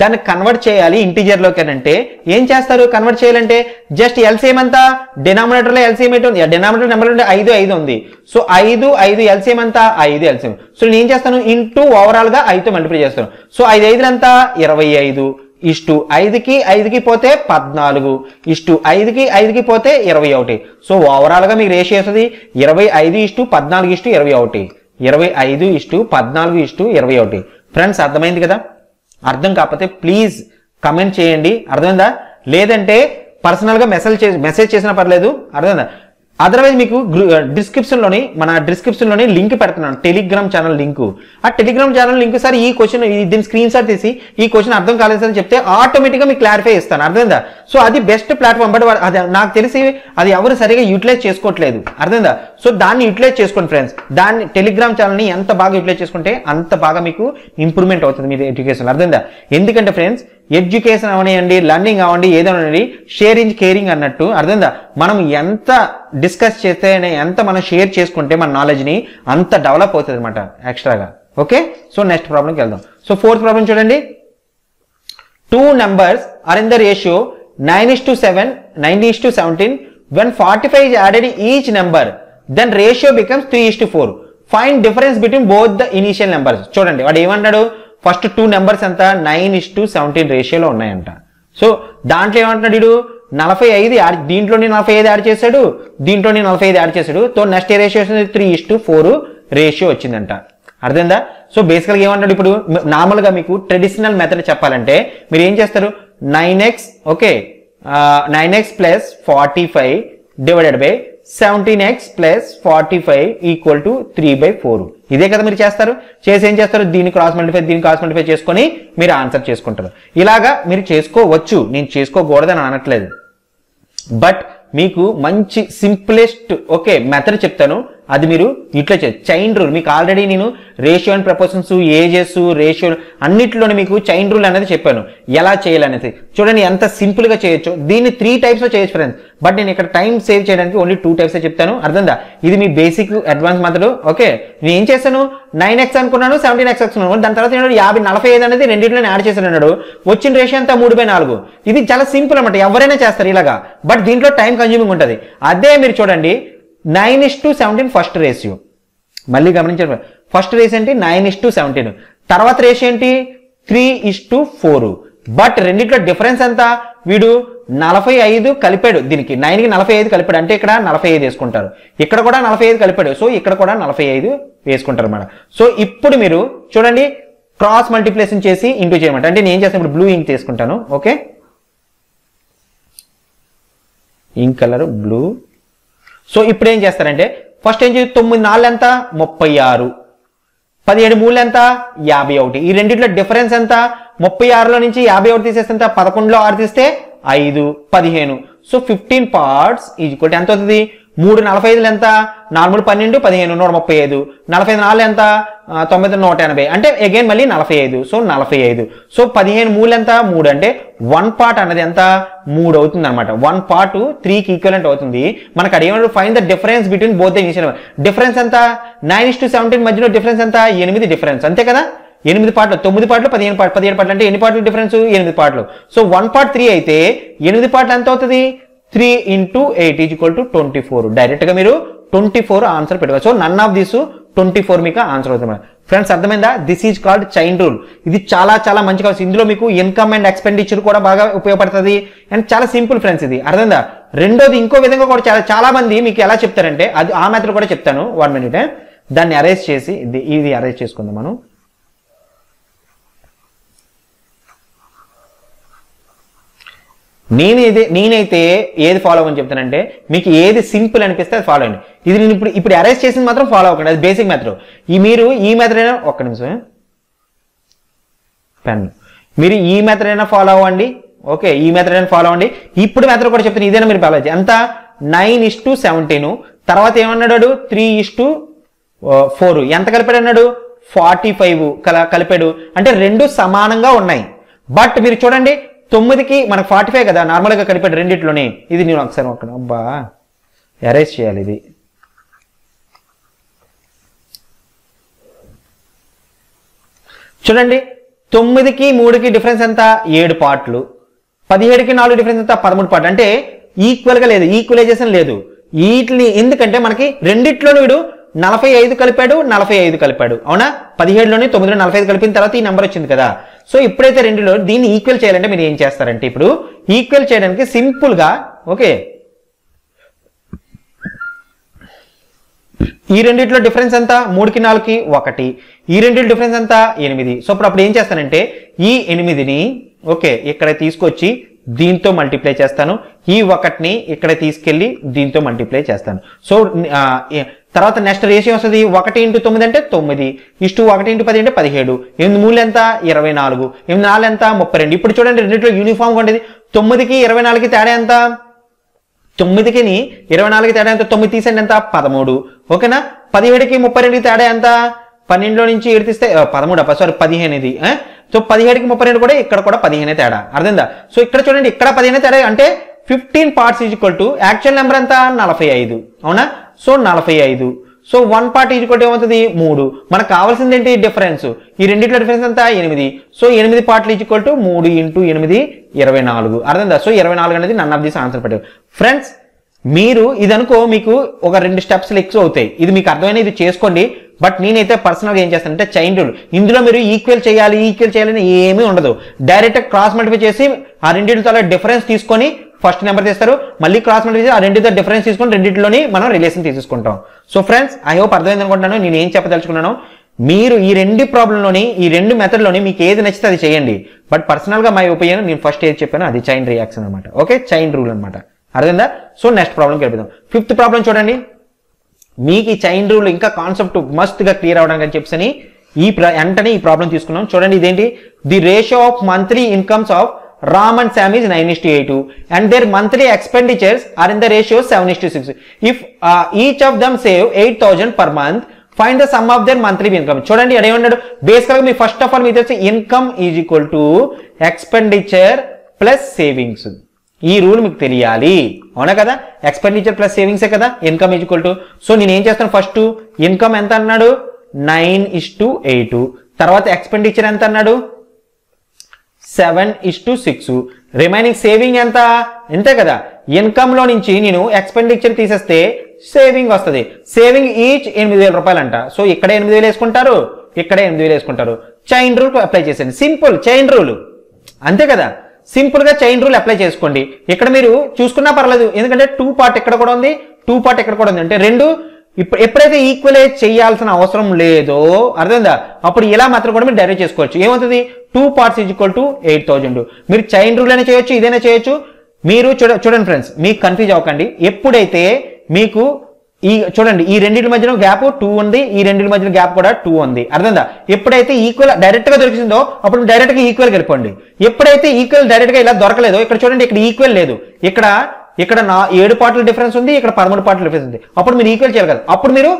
దాన్ని కన్వర్ట్ చేయాలి ఇంటీజర్లోకి అని అంటే ఏం చేస్తారు? కన్వర్ట్ చేయాలంటే జస్ట్ ఎల్సిఎం అంతా డినామినేటర్లో ఎల్సిఎం ఏంటి ఉంది? డినామినేటర్ నెంబర్ ఉంటే ఐదు ఐదు ఉంది. సో ఐదు ఐదు ఎల్సిఎం అంతా ఐదు ఎల్సిఎం. సో నేను ఏం చేస్తాను? ఇంటూ ఓవరాల్గా ఐదుతో మల్టిప్లై చేస్తాను. సో ఐదు ఐదులంతా ఇరవై ఐదు. ఇష్టు ఐదుకి ఐదుకి పోతే పద్నాలుగు ఇష్టు ఐదుకి ఐదుకి పోతే ఇరవై ఒకటి. సో ఓవరాల్గా మీకు రేషియో వస్తుంది ఇరవై ఐదు ఇష్టు పద్నాలుగు ఇష్టు ఇరవై ఒకటి. ఇరవై ఐదు ఇష్టు పద్నాలుగు ఇష్టు ఇరవై ఒకటి. ఫ్రెండ్స్ అర్థమైంది కదా? అర్థం కాకపోతే ప్లీజ్ కమెంట్ చేయండి. అర్థమైందా? లేదంటే పర్సనల్గా మెసేజ్ చేసి మెసేజ్ చేసినా పర్లేదు. అర్థమైందా? అదర్వైజ్ మీకు డిస్క్రిప్షన్లోని uh, మన డిస్క్రిప్షన్లోని లింక్ పెడుతున్నాను. టెలిగ్రామ్ ఛానల్ లింక్ ఆ టెలిగ్రామ్ ఛానల్ లింక్ సార్ ఈ క్వశ్చన్ దీని స్క్రీన్ షాట్ తీసి ఈ క్వశ్చన్ అర్థం కాలేదు అని చెప్తే ఆటోమేటిక్గా మీకు క్లారిఫై ఇస్తాను అర్థమైందా? సో అది బెస్ట్ ప్లాట్ఫామ్ బట్ అది నాకు తెలిసి అది ఎవరు సరిగా యూటిలైజ్ చేసుకోవట్లేదు. అర్థమైందా? సో దాన్ని యూటిలైజ్ చేసుకోండి ఫ్రెండ్స్ దాన్ని టెలిగ్రామ్ ఛానల్ని ఎంత బాగా యూటిలైజ్ చేసుకుంటే అంత బాగా మీకు ఇంప్రూవ్మెంట్ అవుతుంది మీ ఎడ్యుకేషన్ అర్థమైందా? ఎందుకంటే ఫ్రెండ్స్ ఎడ్యుకేషన్ అవనియండి లర్నింగ్ అవ్వండి ఏదైనా ఏదోనండి షేరింగ్ కేరింగ్ అన్నట్టు అర్థమైందా? మనం ఎంత డిస్కస్ చేస్తే ఎంత మనం షేర్ చేసుకుంటే మన నాలెడ్జ్ని అంత డెవలప్ అవుతుంది అనమాట ఎక్స్ట్రాగా. ఓకే? సో నెక్స్ట్ ప్రాబ్లంకి వెళ్దాం. సో ఫోర్త్ ప్రాబ్లం చూడండి. Two numbers are in the ratio 9 is to 7 9 is to 17 when 45 is added each number then ratio becomes three 3 is to 4 find difference between the the numbers చూడండి వాడు ఏమన్నాడు? First two numbers ఎంత? Nine is to seventeen రేషియోలో ఉన్నాయంట. So దాంట్లో ఏమంటున్నాడు నలభై ఐదు యాడ్ దీంట్లోని నలభై ఐదు యాడ్ చేశాడు దీంట్లోనే నలభై ఐదు యాడ్ చేశాడు. తో నెక్స్ట్ ఏ రేషియో వచ్చింది? Three is to four ratio వచ్చిందంట. అర్థమైందా? సో బేసికల్గా ఏమంటాడు ఇప్పుడు? నార్మల్గా మీకు ట్రెడిషనల్ మెథడ్ చెప్పాలంటే మీరు ఏం చేస్తారు? Nine x okay nine x plus forty five divided by seventeen x plus forty five equal to three by four ఇదే కదా మీరు చేస్తారు? చేసి ఏం చేస్తారు? దీన్ని క్రాస్ మల్టిఫై దీన్ని క్రాస్ మల్టిఫై చేసుకొని మీరు ఆన్సర్ చేసుకుంటారు. ఇలాగా మీరు చేసుకోవచ్చు. నేను చేసుకోకూడదని అనట్లేదు. బట్ మీకు మంచి సింప్లెస్ట్ ఓకే మెథడ్ చెప్తాను. అది మీరు ఇట్లా చేయొచ్చు చైన్ రూల్ మీకు ఆల్రెడీ నేను ratio and proportions ages ratio అన్నిట్లోనే మీకు చైన్ రూల్ అనేది చెప్పాను. ఎలా చేయాలనేది. చూడండి ఎంత సింపుల్గా చేయొచ్చు. దీన్ని త్రీ టైప్స్లో చేయొచ్చు ఫ్రెండ్స్ బట్ నేను ఇక్కడ టైం సేవ్ చేయడానికి ఓన్లీ టూ టైప్స్ చెప్తాను. అర్థందా ఇది మీ బేసిక్ అడ్వాన్స్ మాత్రం ఓకే నేను ఏం చేశాను? నైన్ ఎక్స్ అనుకున్నాను సెవెంటీన్ ఎక్స్ అనుకున్నాను. దాని తర్వాత నేను యాభై నలభై ఐదు అనేది రెండింటిలో యాడ్ చేశాను అన్నాడు. వచ్చిన రేషియో అంతా మూడు బై నాలుగు. ఇది చాలా సింపుల్ అనమాట ఎవరైనా చేస్తారు ఇలాగా. బట్ దీంట్లో టైం కన్జ్యూమింగ్ ఉంటుంది. అదే మీరు చూడండి. Nine is to seventeen first ratio. మళ్ళీ గమనించండి ఫస్ట్ రేస్ ఏంటి? Nine is to seventeen. తర్వాత రేషియో ఏంటి? Three is to four. But రెండిట్లో డిఫరెన్స్ ఎంత? వీడు నలభై ఐదు కలిపాడు దీనికి. నైన్కి నలభై ఐదు కలిపాడు. అంటే ఇక్కడ నలభై ఐదు వేసుకుంటారు. ఇక్కడ కూడా నలభై ఐదు కలిపాడు. సో ఇక్కడ కూడా నలభై ఐదు వేసుకుంటారు అన్నమాట సో ఇప్పుడు మీరు చూడండి క్రాస్ మల్టిప్లేషన్ చేసి ఇంటూ చేయమంట. అంటే నేను ఏం చేస్తాను? ఇప్పుడు బ్లూ ఇంక్ తీసుకుంటాను. Okay? Ink colour blue so ఇప్పుడు ఏం చేస్తారంటే ఫస్ట్ ఏం చేసి తొమ్మిది నాలుగు ఎంత ముప్పై ఆరు. పదిహేడు మూడు ఎంత యాభై ఒకటి. ఈ రెండింటిలో డిఫరెన్స్ ఎంత? ముప్పై ఆరులో నుంచి యాభై ఒకటి తీసేస్తే ఎంత? పదకొండులో ఆరు తీస్తే ఐదు పదిహేను. సో ఫిఫ్టీన్ పార్ట్స్ ఈజ్వల్ ఎంత అవుతుంది? మూడు నలభై ఐదులు ఎంత? నాలుగు పన్నెండు పదిహేను నూట ముప్పై ఐదు. నలభై ఐదు నాలుగు ఎంత? తొమ్మిది నూట ఎనభై. అంటే అగైన్ మళ్ళీ నలభై ఐదు. సో నలభై ఐదు. సో పదిహేను మూడు ఎంత? మూడు. అంటే వన్ పార్ట్ అన్నది ఎంత? మూడు అవుతుంది అనమాట వన్ పార్ట్ త్రీకి ఈక్వలెంట్ అవుతుంది. మనకు అడిగినప్పుడు find the difference between both the initial difference ఎంత? నైన్ ఇస్ టు సెవెంటీన్ మధ్యలో డిఫరెన్స్ ఎంత? ఎనిమిది డిఫరెన్స్ అంతే కదా? ఎనిమిది పాటలు. తొమ్మిది పాటలు పదిహేను పాటలు పదిహేను పాటలు అంటే ఎన్ని పాటలు డిఫరెన్స్ ఎనిమిది పాటలు. సో వన్ పార్ట్ త్రీ అయితే ఎనిమిది పాటలు ఎంత అవుతుంది? Three into eight is equal to twenty four డైరెక్ట్గా మీరు ట్వంటీ ఫోర్ ఆన్సర్ పెట్టుకోవచ్చు so none of this twenty four మీకు ఆన్సర్ అవుతుంది ఫ్రెండ్స్ అర్థమైందా? This is called chain rule ఇది చాలా చాలా మంచిగా కావచ్చు ఇందులో మీకు ఇన్కమ్ అండ్ ఎక్స్పెండిచర్ కూడా బాగా ఉపయోగపడుతుంది. అండ్ చాలా సింపుల్ ఫ్రెండ్స్ ఇది. అర్థమైందా? రెండోది ఇంకో విధంగా కూడా చాలా చాలా మంది మీకు ఎలా చెప్తారంటే అది ఆ మెథడ్ కూడా చెప్తాను. One minute eh? దాన్ని అరేంజ్ చేసి ఇది ఇది అరేంజ్ చేసుకుందాం మనం. నేనైతే నేనైతే ఏది ఫాలో అవ్వని చెప్తానంటే మీకు ఏది సింపుల్ అనిపిస్తే అది ఫాలో అవ్వండి ఇది నేను ఇప్పుడు ఇప్పుడు అరేంజ్ చేసింది మాత్రం ఫాలో అవ్వకండి. అది బేసిక్ మెథడ్ ఈ మీరు ఈ మెథడ్ అయినా ఒక్క నిమిషం పెన్. మీరు ఈ మెథడ్ అయినా ఫాలో అవ్వండి. ఓకే ఈ మెథడ్ అయినా ఫాలో అవ్వండి. ఇప్పుడు మెథడ్ కూడా చెప్తాను ఇదేనా మీరు ఫాలో ఎంత? నైన్ ఇస్ టు సెవెంటీన్ తర్వాత ఏమన్నాడు? త్రీ ఇస్ టు ఫోర్ ఎంత కలిపాడు అన్నాడు? ఫార్టీ ఫైవ్ కల కలిపాడు. అంటే రెండు సమానంగా ఉన్నాయి. బట్ మీరు చూడండి తొమ్మిదికి మనకు ఫార్టీ ఫైవ్ కదా నార్మల్గా కలిపాడు రెండిట్లోనే. ఇది నేను ఒకసారి ఒక అబ్బా అరేజ్ చేయాలి ఇది. చూడండి తొమ్మిదికి మూడుకి డిఫరెన్స్ ఎంత? ఏడు పార్ట్లు. పదిహేడుకి నాలుగు డిఫరెన్స్ ఎంత? పదమూడు పార్ట్లు. అంటే ఈక్వల్గా లేదు ఈక్వలైజేషన్ లేదు. వీటిని ఎందుకంటే మనకి రెండిట్లోనూ వీడు నలభై ఐదు కలిపాడు నలభై ఐదు కలిపాడు. అవునా? పదిహేడులోని తొమ్మిదిలో నలభై ఐదు కలిపిన తర్వాత ఈ నెంబర్ వచ్చింది కదా. సో ఇప్పుడైతే రెండులో దీన్ని ఈక్వల్ చేయాలంటే మీరు ఏం చేస్తారంటే ఇప్పుడు ఈక్వల్ చేయడానికి సింపుల్గా ఓకే ఈ రెండిట్లో డిఫరెన్స్ ఎంత? మూడుకి నాలుగుకి ఒకటి. ఈ రెండిట్లో డిఫరెన్స్ ఎంత? ఎనిమిది. సో ఇప్పుడు అప్పుడు ఏం చేస్తానంటే ఈ ఎనిమిదిని ఓకే ఇక్కడ తీసుకొచ్చి దీంతో మల్టిప్లై చేస్తాను. ఈ ఒకటిని ఇక్కడ తీసుకెళ్ళి దీంతో మల్టిప్లై చేస్తాను. సో తర్వాత నెక్స్ట్ రేషియో వస్తుంది ఒకటి ఇంటూ తొమ్మిది అంటే తొమ్మిది. ఇష్టు ఒకటి ఇంటూ పది అంటే పదిహేడు. ఎనిమిది మూడు ఎంత? ఇరవై నాలుగు. ఎనిమిది నాలుగు ఎంత? ముప్పై రెండు. ఇప్పుడు చూడండి రెండింటిలో యూనిఫామ్గా ఉండేది. తొమ్మిదికి ఇరవై నాలుగుకి తేడా ఎంత? తొమ్మిదికి ఇరవై నాలుగు తేడా ఎంత? తొమ్మిది తీసండి ఎంత? పదమూడు. ఓకేనా? పదిహేడుకి ముప్పై రెండుకి తేడా ఎంత? పన్నెండులో నుంచి ఏడు తీస్తే పదమూడు అప్ప సారీ పదిహేను ఇది సో పదిహేడుకి ముప్పై రెండు కూడా ఇక్కడ కూడా పదిహేనే తేడా. అర్థందా సో ఇక్కడ చూడండి ఇక్కడ పదిహేనే తేడా అంటే fifteen parts is equal to actual number ఎంత? నలభై ఐదు. అవునా? సో నలభై ఐదు. So one part is equal ఏమవుతుంది? మూడు. మనకు కావాల్సింది ఏంటి? డిఫరెన్స్. ఈ రెండింటిలో డిఫరెన్స్ ఎంత? ఎనిమిది. సో ఎనిమిది పార్ట్లు ఈజ్ ఈక్వల్ టు మూడు ఇంటూ ఎనిమిది ఇరవై నాలుగు. అర్థందా సో ఇరవై నాలుగు అనేది నన్ ఆఫ్ దిస్ ఆన్సర్ పెట్టారు ఫ్రెండ్స్ మీరు ఇది అనుకో మీకు ఒక రెండు స్టెప్స్ లెక్స్ అవుతాయి. ఇది మీకు అర్థమైన ఇది చేసుకోండి. బట్ నేనైతే పర్సనల్గా ఏం చేస్తానంటే చైన్ రూల్. ఇందులో మీరు ఈక్వల్ చేయాలి ఈక్వల్ చేయాలని ఏమీ ఉండదు. డైరెక్ట్ క్రాస్ మల్టిఫై చేసి ఆ రెండింటితో డిఫరెన్స్ తీసుకొని ఫస్ట్ నెంబర్ తీస్తారు. మళ్ళీ క్రాస్ మల్టిప్లై చేసి ఆ రెండింటితో డిఫరెన్స్ తీసుకుని రెండింటిలోని మనం రిలేషన్ తీసుకుంటాం సో ఫ్రెండ్స్ ఐ హోప్ అర్థమైంది అనుకుంటున్నాను. నేను ఏం చెప్పదలుచుకున్నాను? మీరు ఈ రెండు ప్రాబ్లంలోని ఈ రెండు మెథడ్లోని మీకు ఏది నచ్చితే అది చేయండి. బట్ పర్సనల్గా మై ఒపీనియన్ నేను ఫస్ట్ ఏది చెప్పాను అది చైన్ రియాక్షన్ అనమాట ఓకే చైన్ రూల్ అనమాట అర్థమైందా? సో నెక్స్ట్ ప్రాబ్లంకి గెలుపుదాం ఫిఫ్త్ ప్రాబ్లం చూడండి. మీకు ఈ చైన్ రూల్ ఇంకా కాన్సెప్ట్ మస్తుగా క్లియర్ అవడానికి అని చెప్పని ఈ ప్ర- వెంటనే ఈ ప్రాబ్లం తీసుకున్నాం. చూడండి ఇదేంటి? The ratio of monthly incomes of Ram and Sam is 9 is to 8 and their monthly expenditures are in the ratio 7 is to 6. If uh, each of them save 8000 per month, find the sum of their monthly income చూడండి ఇక్కడ ఏమన్నాడు బేసికల్గా మీ first of all మీకు తెలిసి income is equal to expenditure plus savings ఈ rule మీకు తెలియాలి. అవునా కదా? ఎక్స్పెండిచర్ ప్లస్ సేవింగ్సే కదా? Income is equal to so నేను ఏం చేస్తాను ఫస్ట్ ఇన్కమ్ ఎంత అన్నాడు? నైన్ ఇస్ టు ఎయిట్ తర్వాత ఎక్స్పెండిచర్ ఎంత అన్నాడు? Seven is to six. Remaining saving ఎంత? ఇంతే కదా. ఇన్కమ్లో నుంచి నేను ఎక్స్పెండిచర్ తీసేస్తే సేవింగ్ వస్తుంది. సేవింగ్ ఈచ్ ఎనిమిది వేల రూపాయలు అంట సో ఇక్కడ ఎనిమిది వేలు వేసుకుంటారు ఇక్కడ ఎనిమిది వేలు వేసుకుంటారు. చైన్ రూల్ అప్లై చేసేయండి. సింపుల్ చైన్ రూల్ అంతే కదా. సింపుల్గా చైన్ రూల్ అప్లై చేసుకోండి. ఇక్కడ మీరు చూసుకున్నా పర్లేదు. ఎందుకంటే టూ పార్ట్ ఇక్కడ కూడా ఉంది? టూ పార్ట్ ఇక్కడ కూడా ఉంది? అంటే రెండు ఇప్పుడు ఎప్పుడైతే ఈక్వలైజ్ చేయాల్సిన అవసరం లేదో అర్థమైందా? అప్పుడు ఇలా మాత్రం కూడా మీరు డైరెక్ట్ చేసుకోవచ్చు. ఏమవుతుంది? Two parts is equal to eight thousand మీరు చైన్ రూల్ అయినా చేయొచ్చు ఇదైనా చేయొచ్చు. మీరు చూడ చూడండి ఫ్రెండ్స్ మీకు కన్ఫ్యూజ్ అవ్వకండి. ఎప్పుడైతే మీకు ఈ చూడండి ఈ రెండింటి మధ్యన గ్యాప్ టూ ఉంది ఈ రెండింటి మధ్యన గ్యాప్ కూడా టూ ఉంది. అర్థందా ఎప్పుడైతే ఈక్వల్ డైరెక్ట్గా దొరికిందో అప్పుడు డైరెక్ట్గా ఈక్వల్ గెలుపండి ఎప్పుడైతే ఈక్వల్ డైరెక్ట్గా ఇలా దొరకలేదో ఇక్కడ చూడండి ఇక్కడ ఈక్వల్ లేదు. ఇక్కడ ఇక్కడ నా ఏడు పాటల డిఫరెన్స్ ఉంది ఇక్కడ పదమూడు పాటల డిఫరెన్స్ ఉంది. అప్పుడు మీరు ఈక్వల్ చేయాలి కదా. అప్పుడు మీరు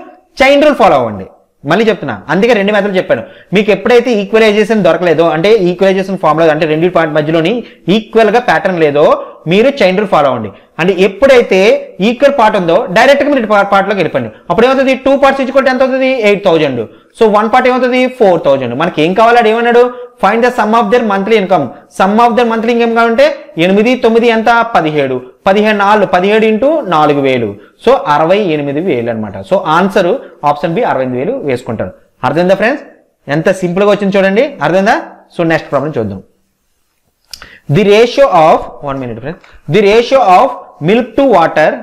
చైన్ రూల్ ఫాలో అవ్వండి. మళ్ళీ చెప్తున్నా. అందుకే రెండు మెథడ్లు చెప్పాను. మీకు ఎప్పుడైతే ఈక్వలైజేషన్ దొరకలేదో అంటే ఈక్వలైజేషన్ ఫార్ములా అంటే రెండు పాయింట్ మధ్యలోని ఈక్వల్గా ప్యాటర్న్ లేదో మీరు చైన్ రూల్ ఫాలో అవ్వండి. అంటే ఎప్పుడైతే ఈక్వల్ పార్ట్ ఉందో డైరెక్ట్గా మీరు పార్ట్లోకి వెళ్ళిపోండి. అప్పుడు ఏమవుతుంది? టూ పార్ట్స్ ఇచ్చుకుంటే ఎంత అవుతుంది? Eight thousand so one part ఏమవుతుంది? ఫోర్ థౌజండ్ మనకి ఏం కావాలి? ఏమన్నాడు? Find the sum of their monthly income sum of their monthly income కావాలంటే ఎనిమిది తొమ్మిది ఎంత? పదిహేడు. పదిహేడు నాలుగు. పదిహేడు ఇంటూ నాలుగు వేలు. సో అరవై ఎనిమిది వేలు అనమాట సో ఆన్సర్ ఆప్షన్ బి అరవై వేలు వేసుకుంటారు అర్థమైందా ఫ్రెండ్స్ ఎంత సింపుల్గా వచ్చింది చూడండి. అర్థమైందా? సో నెక్స్ట్ ప్రాబ్లం చూద్దాం. The ratio of one minute friends the ratio of milk to water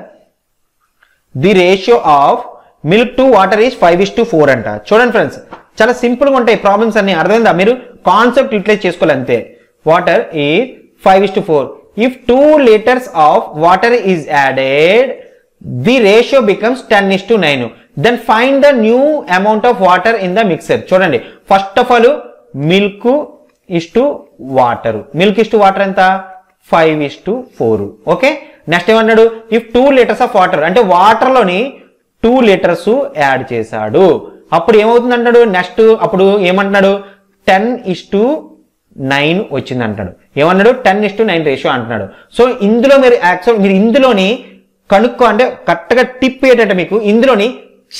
the ratio of milk to water is five is to four అంట. చూడండి ఫ్రెండ్స్ చాలా సింపుల్గా ఉంటాయి ప్రాబ్లమ్స్ అన్ని. అర్థమైందా? మీరు కాన్సెప్ట్ యూటిలైజ్ చేసుకోవాలి అంతే water is five is to four. If two litres of water is added the ratio becomes ten is to nine then find the new amount of water in the mixer చూడండి. First of all milk is to water milk is to water ఎంత? Five is to four okay next ఏమన్నాడు? If two litres of water అంటే వాటర్లోని two litres add చేశాడు. అప్పుడు ఏమవుతుంది అంటాడు next అప్పుడు ఏమంటున్నాడు? టెన్ ఇస్ టు నైన్ వచ్చింది అంటాడు ఏమన్నాడు? Ten is to nine ratio అంటున్నాడు. సో ఇందులో మీరు యాక్చువల్ మీరు ఇందులోని కనుక్కో అంటే కరెక్ట్గా టిప్ ఏంటంటే మీకు ఇందులోని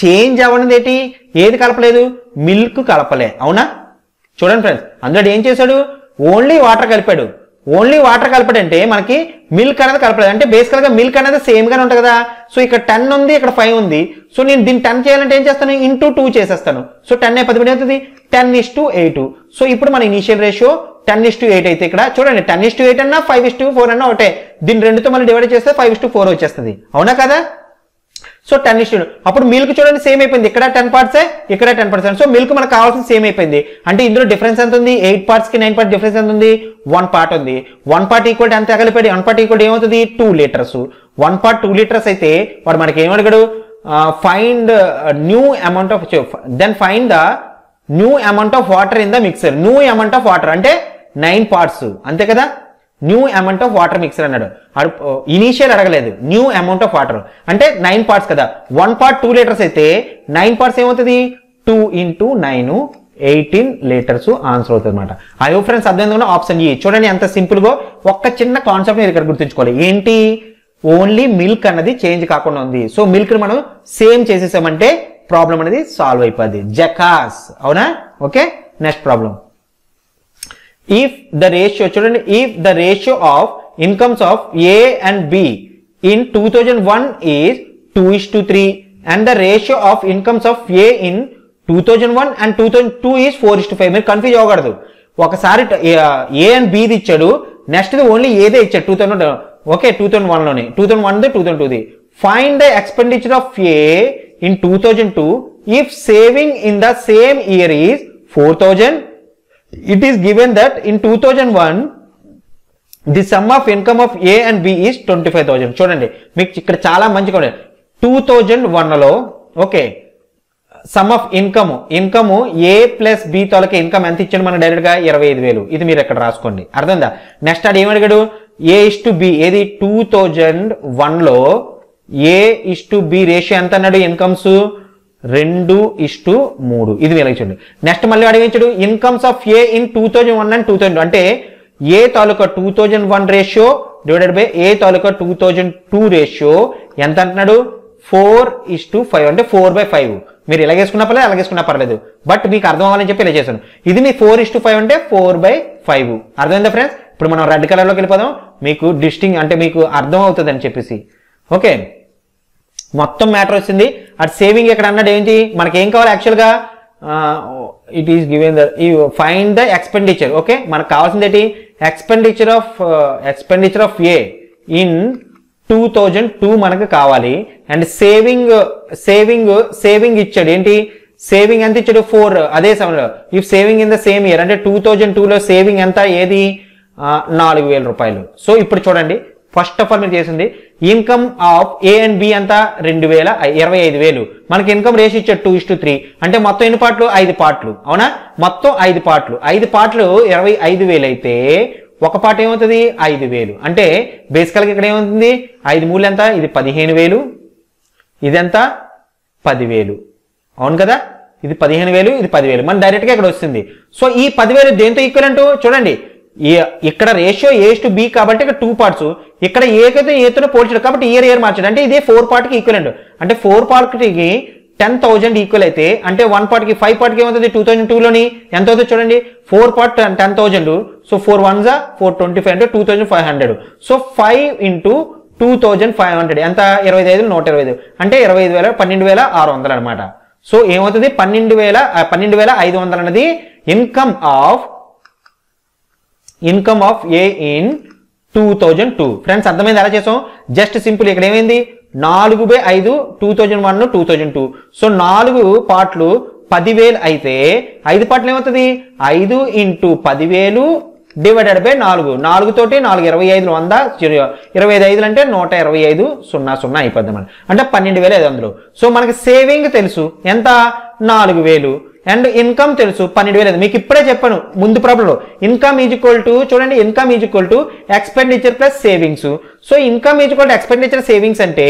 చేంజ్ అవ్వడం ఏంటి? ఏది కలపలేదు? మిల్క్ కలపలే. అవునా? చూడండి ఫ్రెండ్స్. అందులో ఏం చేశాడు? ఓన్లీ వాటర్ కలిపాడు. ఓన్లీ వాటర్ కలపడంటే మనకి మిల్క్ అనేది కలపలేదు. అంటే బేసికల్గా మిల్క్ అనేది సేమ్ గానే ఉంటుంది కదా. సో ఇక్కడ టెన్ ఉంది ఇక్కడ ఫైవ్ ఉంది. సో నేను దీన్ని టెన్ చేయాలంటే ఏం చేస్తాను? ఇంటూ టూ చేసేస్తాను. సో టెన్ పది అవుతుంది? Ten is to eight so ఇప్పుడు మన initial ratio ten is to eight అయితే ఇక్కడ చూడండి. టెన్ ఇస్ టు ఎయిట్ అన్నా ఫైవ్ ఇస్ టు ఫోర్ అన్నా ఒకటే. దీన్ని రెండుతో మళ్ళీ డివైడ్ చేస్తే ఫైవ్ ఇస్ టు ఫోర్ వచ్చేస్తుంది. అవునా కదా? సో టెన్ ఇష్యూ అప్పుడు మిల్క్ చూడండి సేమ్ అయిపోయింది. ఇక్కడ టెన్ పార్ట్స్ ఇక్కడ టెన్ పార్ట్స్ సో మిల్క్ మనకు కావాల్సిన సేమ్ అయిపోయింది. అంటే ఇందులో డిఫరెన్స్ ఎంత ఉంది? ఎయిట్ పార్ట్స్కి నైన్ పార్ట్ డిఫరెన్స్ ఎంత ఉంది? వన్ పార్ట్ ఉంది. వన్ పార్ట్ ఈక్వల్ ఎంత కలిపాడు వన్ పార్ట్ ఈక్వల్ ఏమవుతుంది? Two litres one part two litres అయితే వాడు మనకి ఏమడిగాడు find new amount of then find the new amount of water in the mixer new amount of water అంటే nine parts అంతే కదా? New amount of water mixer అన్నాడు. Initial అడగలేదు. New amount of water అంటే nine parts కదా. One part two litres అయితే nine parts ఏమవుతుంది? Two into nine eighteen litres answer అవుతుంది అనమాట ఐ హోప్ ఫ్రెండ్స్ అర్థం ఆప్షన్ ఈ చూడండి ఎంత సింపుల్గా ఒక్క చిన్న కాన్సెప్ట్ మీరు ఇక్కడ గుర్తుంచుకోవాలి. ఏంటి? ఓన్లీ మిల్క్ అన్నది చేంజ్ కాకుండా ఉంది. సో మిల్క్ని మనం సేమ్ చేసేసామంటే ప్రాబ్లం అనేది సాల్వ్ అయిపోద్ది. జకాస్ అవునా? Okay next problem if the ratio చూడండి if the ratio of incomes of A and B in 2001 is 2 is to 3 and the ratio of incomes of A in 2001 and 2002 is 4 is to 5 మీరు confuse అవ్వకూడదు. ఒకసారి ఏ and బిది ఇచ్చాడు next only ఏదే ఇచ్చాడు two thousand okay two thousand వన్లోనే. Two thousand one two thousand టూది find the. Expenditure of A in two thousand two if saving in the same year is four thousand it is given that in 2001 the sum of income of A and B is 25000 చూడండి మీకు ఇక్కడ చాలా మంచిగా ఉంది two thousand వన్లో okay sum of income income A plus B తోలకి income ఎంత ఇచ్చాడు మనకు డైరెక్ట్గా ఇరవై ఐదు వేలు. ఇది మీరు ఇక్కడ రాసుకోండి. అర్థందా నెక్స్ట్ ఆడు ఏమడిగాడు ఏ ఇస్ టు బి ఏది? టూ థౌజండ్ వన్లో A is to B ratio ఎంత అన్నాడు? ఇన్కమ్స్ రెండు ఇష్టు మూడు. ఇది వెలగించండి నెక్స్ట్ మళ్ళీ అడిగించాడు incomes of A in two thousand one and two thousand అంటే A taluka two thousand one ratio divided by A taluka two thousand two ratio ఎంత అంటున్నాడు? ఫోర్ ఇస్ టు ఫైవ్ అంటే ఫోర్ బై ఫైవ్ మీరు ఇలా వేసుకున్నా పర్లేదు అలా వేసుకున్నా పర్లేదు. బట్ మీకు అర్థం అవ్వాలని చెప్పి ఇలా చేశాను. ఇది మీ ఫోర్ ఇస్ టు ఫైవ్ అంటే ఫోర్ బై ఫైవ్ అర్థమైందా ఫ్రెండ్స్ ఇప్పుడు మనం రెడ్ కలర్లోకి వెళ్ళిపోదాం. మీకు డిస్టింగ్ అంటే మీకు అర్థం అవుతుంది అని చెప్పేసి. ఓకే మొత్తం మ్యాటర్ వచ్చింది. అటు సేవింగ్ ఇక్కడ అన్నాడు ఏంటి? మనకి ఏం కావాలి యాక్చువల్గా ఇట్ ఈస్ గివెన్ ద ఈ ఫైన్ ద ఎక్స్పెండిచర్ ఓకే మనకు కావాల్సింది ఏంటి? Expenditure of expenditure of A in two thousand two మనకు కావాలి. అండ్ సేవింగ్ సేవింగ్ సేవింగ్ ఇచ్చాడు. ఏంటి? సేవింగ్ ఎంత ఇచ్చాడు? ఫోర్ అదే సమయంలో. If saving in the same year అంటే టూ థౌజండ్ టూలో సేవింగ్ ఎంత? ఏది? నాలుగు వేల రూపాయలు. సో ఇప్పుడు చూడండి. ఫస్ట్ ఆఫ్ ఆల్ మీరు చేసింది income of A and B అంతా రెండు వేల ఇరవై ఐదు వేలు. మనకి ఇన్కమ్ రేషి ఇచ్చారు టూ ఇస్ త్రీ అంటే మొత్తం ఎన్ని పార్ట్లు? ఐదు పార్ట్లు. అవునా? మొత్తం ఐదు పార్ట్లు. ఐదు పార్ట్లు ఇరవై ఐదు వేలు అయితే ఒక పాట ఏమవుతుంది? ఐదు వేలు. అంటే బేసికల్గా ఇక్కడ ఏమవుతుంది? ఐదు మూలు ఎంత? ఇది పదిహేను వేలు. ఇదెంత? పదివేలు. అవును కదా? ఇది పదిహేను వేలు ఇది పదివేలు. మన డైరెక్ట్గా ఇక్కడ వస్తుంది. సో ఈ పదివేలు దేంతో ఈక్వల్ చూడండి. ఏ ఇక్కడ రేషియో ఏస్ టు బి కాబట్టి ఇక్కడ టూ పార్ట్స్ ఇక్కడ ఏకైతే ఏతో పోల్చడు కాబట్టి ఇయర్ ఇయర్ మార్చడు. అంటే ఇదే ఫోర్ పార్ట్కి ఈక్వల్ అంటే ఫోర్ పార్ట్కి టెన్ థౌజండ్ ఈక్వల్ అయితే అంటే వన్ పార్ట్కి ఫైవ్ పార్ట్కి ఏమవుతుంది? టూ థౌజండ్ టూలోని ఎంత అవుతుంది చూడండి? Four part ten ten thousand so four one జా ఫోర్ ట్వంటీ ఫైవ్ అంటే two thousand five hundred so five into two thousand five hundred ఎంత? ఇరవై ఐదు నూట ఇరవై ఐదు. అంటే ఇరవై ఐదు వేల పన్నెండు వేల ఆరు వందలు అనమాట సో ఏమవుతుంది? పన్నెండు వేల పన్నెండు వేల ఐదు వందలు అనేది income of income of A in two thousand two friends అర్థమైంది? ఎలా చేసాం? జస్ట్ సింపుల్ ఇక్కడ ఏమైంది? నాలుగు బై ఐదు two thousand one two thousand two so నాలుగు పార్ట్లు పదివేలు అయితే ఐదు పార్ట్లు ఏమవుతుంది? ఐదు ఇంటూ పదివేలు డివైడెడ్ బై నాలుగు. నాలుగు తోటి నాలుగు ఇరవై ఐదు వంద ఇరవై ఐదు ఐదులు అంటే నూట ఇరవై ఐదు సున్నా సున్నా అయిపోద్ది మనకి. అంటే పన్నెండు వేల ఐదు వందలు. సో మనకి సేవింగ్ తెలుసు. ఎంత? నాలుగు వేలు. అండ్ ఇన్కమ్ తెలుసు పన్నెండు వేలు మీకు ఇప్పుడే చెప్పాను ముందు ప్రాబ్లంలో ఇన్కమ్ ఈజ్ ఈక్వల్ టు చూడండి income is equal to expenditure plus savings so income is equal to expenditure savings అంటే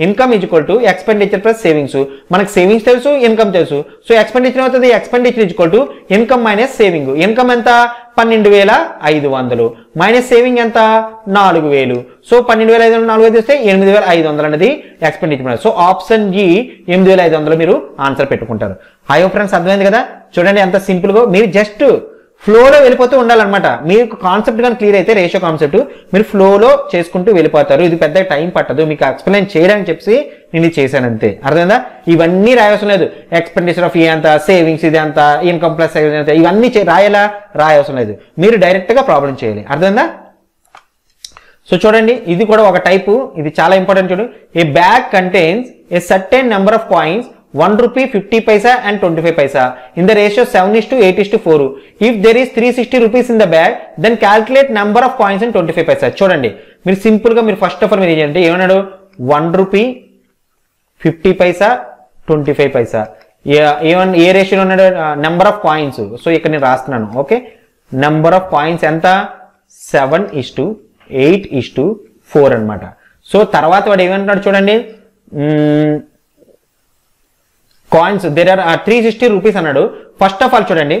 income is equal to expenditure plus savings మనకి సేవింగ్స్ తెలుసు ఇన్కమ్ తెలుసు. సో ఎక్స్పెండిచర్ అవుతుంది expenditure is equal to income minus saving income ఎంత? పన్నెండు వేల ఐదు వందలు. మైనస్ సేవింగ్ ఎంత? నాలుగు వేలు. సో పన్నెండు వేల ఐదు వందలు నాలుగు వేలు ఎనిమిది వేల ఐదు వందలు అనేది ఎక్స్పెండిచర్ సో ఆప్షన్ జి ఎనిమిది వేల ఐదు వందలు మీరు ఆన్సర్ పెట్టుకుంటారు. హాయో ఫ్రెండ్స్ అర్థమైంది కదా? చూడండి ఎంత సింపుల్గా మీరు జస్ట్ ఫ్లోలో వెళ్ళిపోతూ ఉండాలన్నమాట. మీకు కాన్సెప్ట్ కానీ క్లియర్ అయితే రేషియో కాన్సెప్ట్ మీరు ఫ్లోలో చేసుకుంటూ వెళ్ళిపోతారు. ఇది పెద్ద టైం పట్టదు. మీకు ఎక్స్ప్లెయిన్ చేయడానికి చెప్పి నేను ఇది చేశాను అంతే. అర్థమైందా? ఇవన్నీ రాయవసరం లేదు. ఎక్స్పెండిచర్ ఆఫ్ ఏ అంత సేవింగ్స్ ఇది అంత ఇన్కమ్ ప్లస్ అంత. ఇవన్నీ చే- రాయాలా రాయవసరం లేదు. మీరు డైరెక్ట్గా ప్రాబ్లం చేయాలి. అర్థమైందా? సో చూడండి. ఇది కూడా ఒక టైపు ఇది చాలా ఇంపార్టెంట్ చూడు. A bag contains a certain number of coins one rupee fifty paisa and twenty five paisa. In the ratio seven is to eight is to four if there is three sixty rupees in the bag then calculate number of coins and twenty five paisa చూడండి. మీరు సింపుల్గా మీరు first of all మీరు ఏంటంటే ఏమన్నాడు? One rupee fifty paisa twenty five paisa ఏమన్నా ఏ రేషియోలో ఉన్నాడు? నెంబర్ ఆఫ్ కాయిన్స్ సో ఇక్కడ నేను రాస్తున్నాను. ఓకే నెంబర్ ఆఫ్ కాయిన్స్ ఎంత? Seven is to eight is to four అనమాట సో తర్వాత వాడు ఏమంటున్నాడు చూడండి? Coins there are three sixty rupees అన్నాడు. ఫస్ట్ ఆఫ్ ఆల్ చూడండి.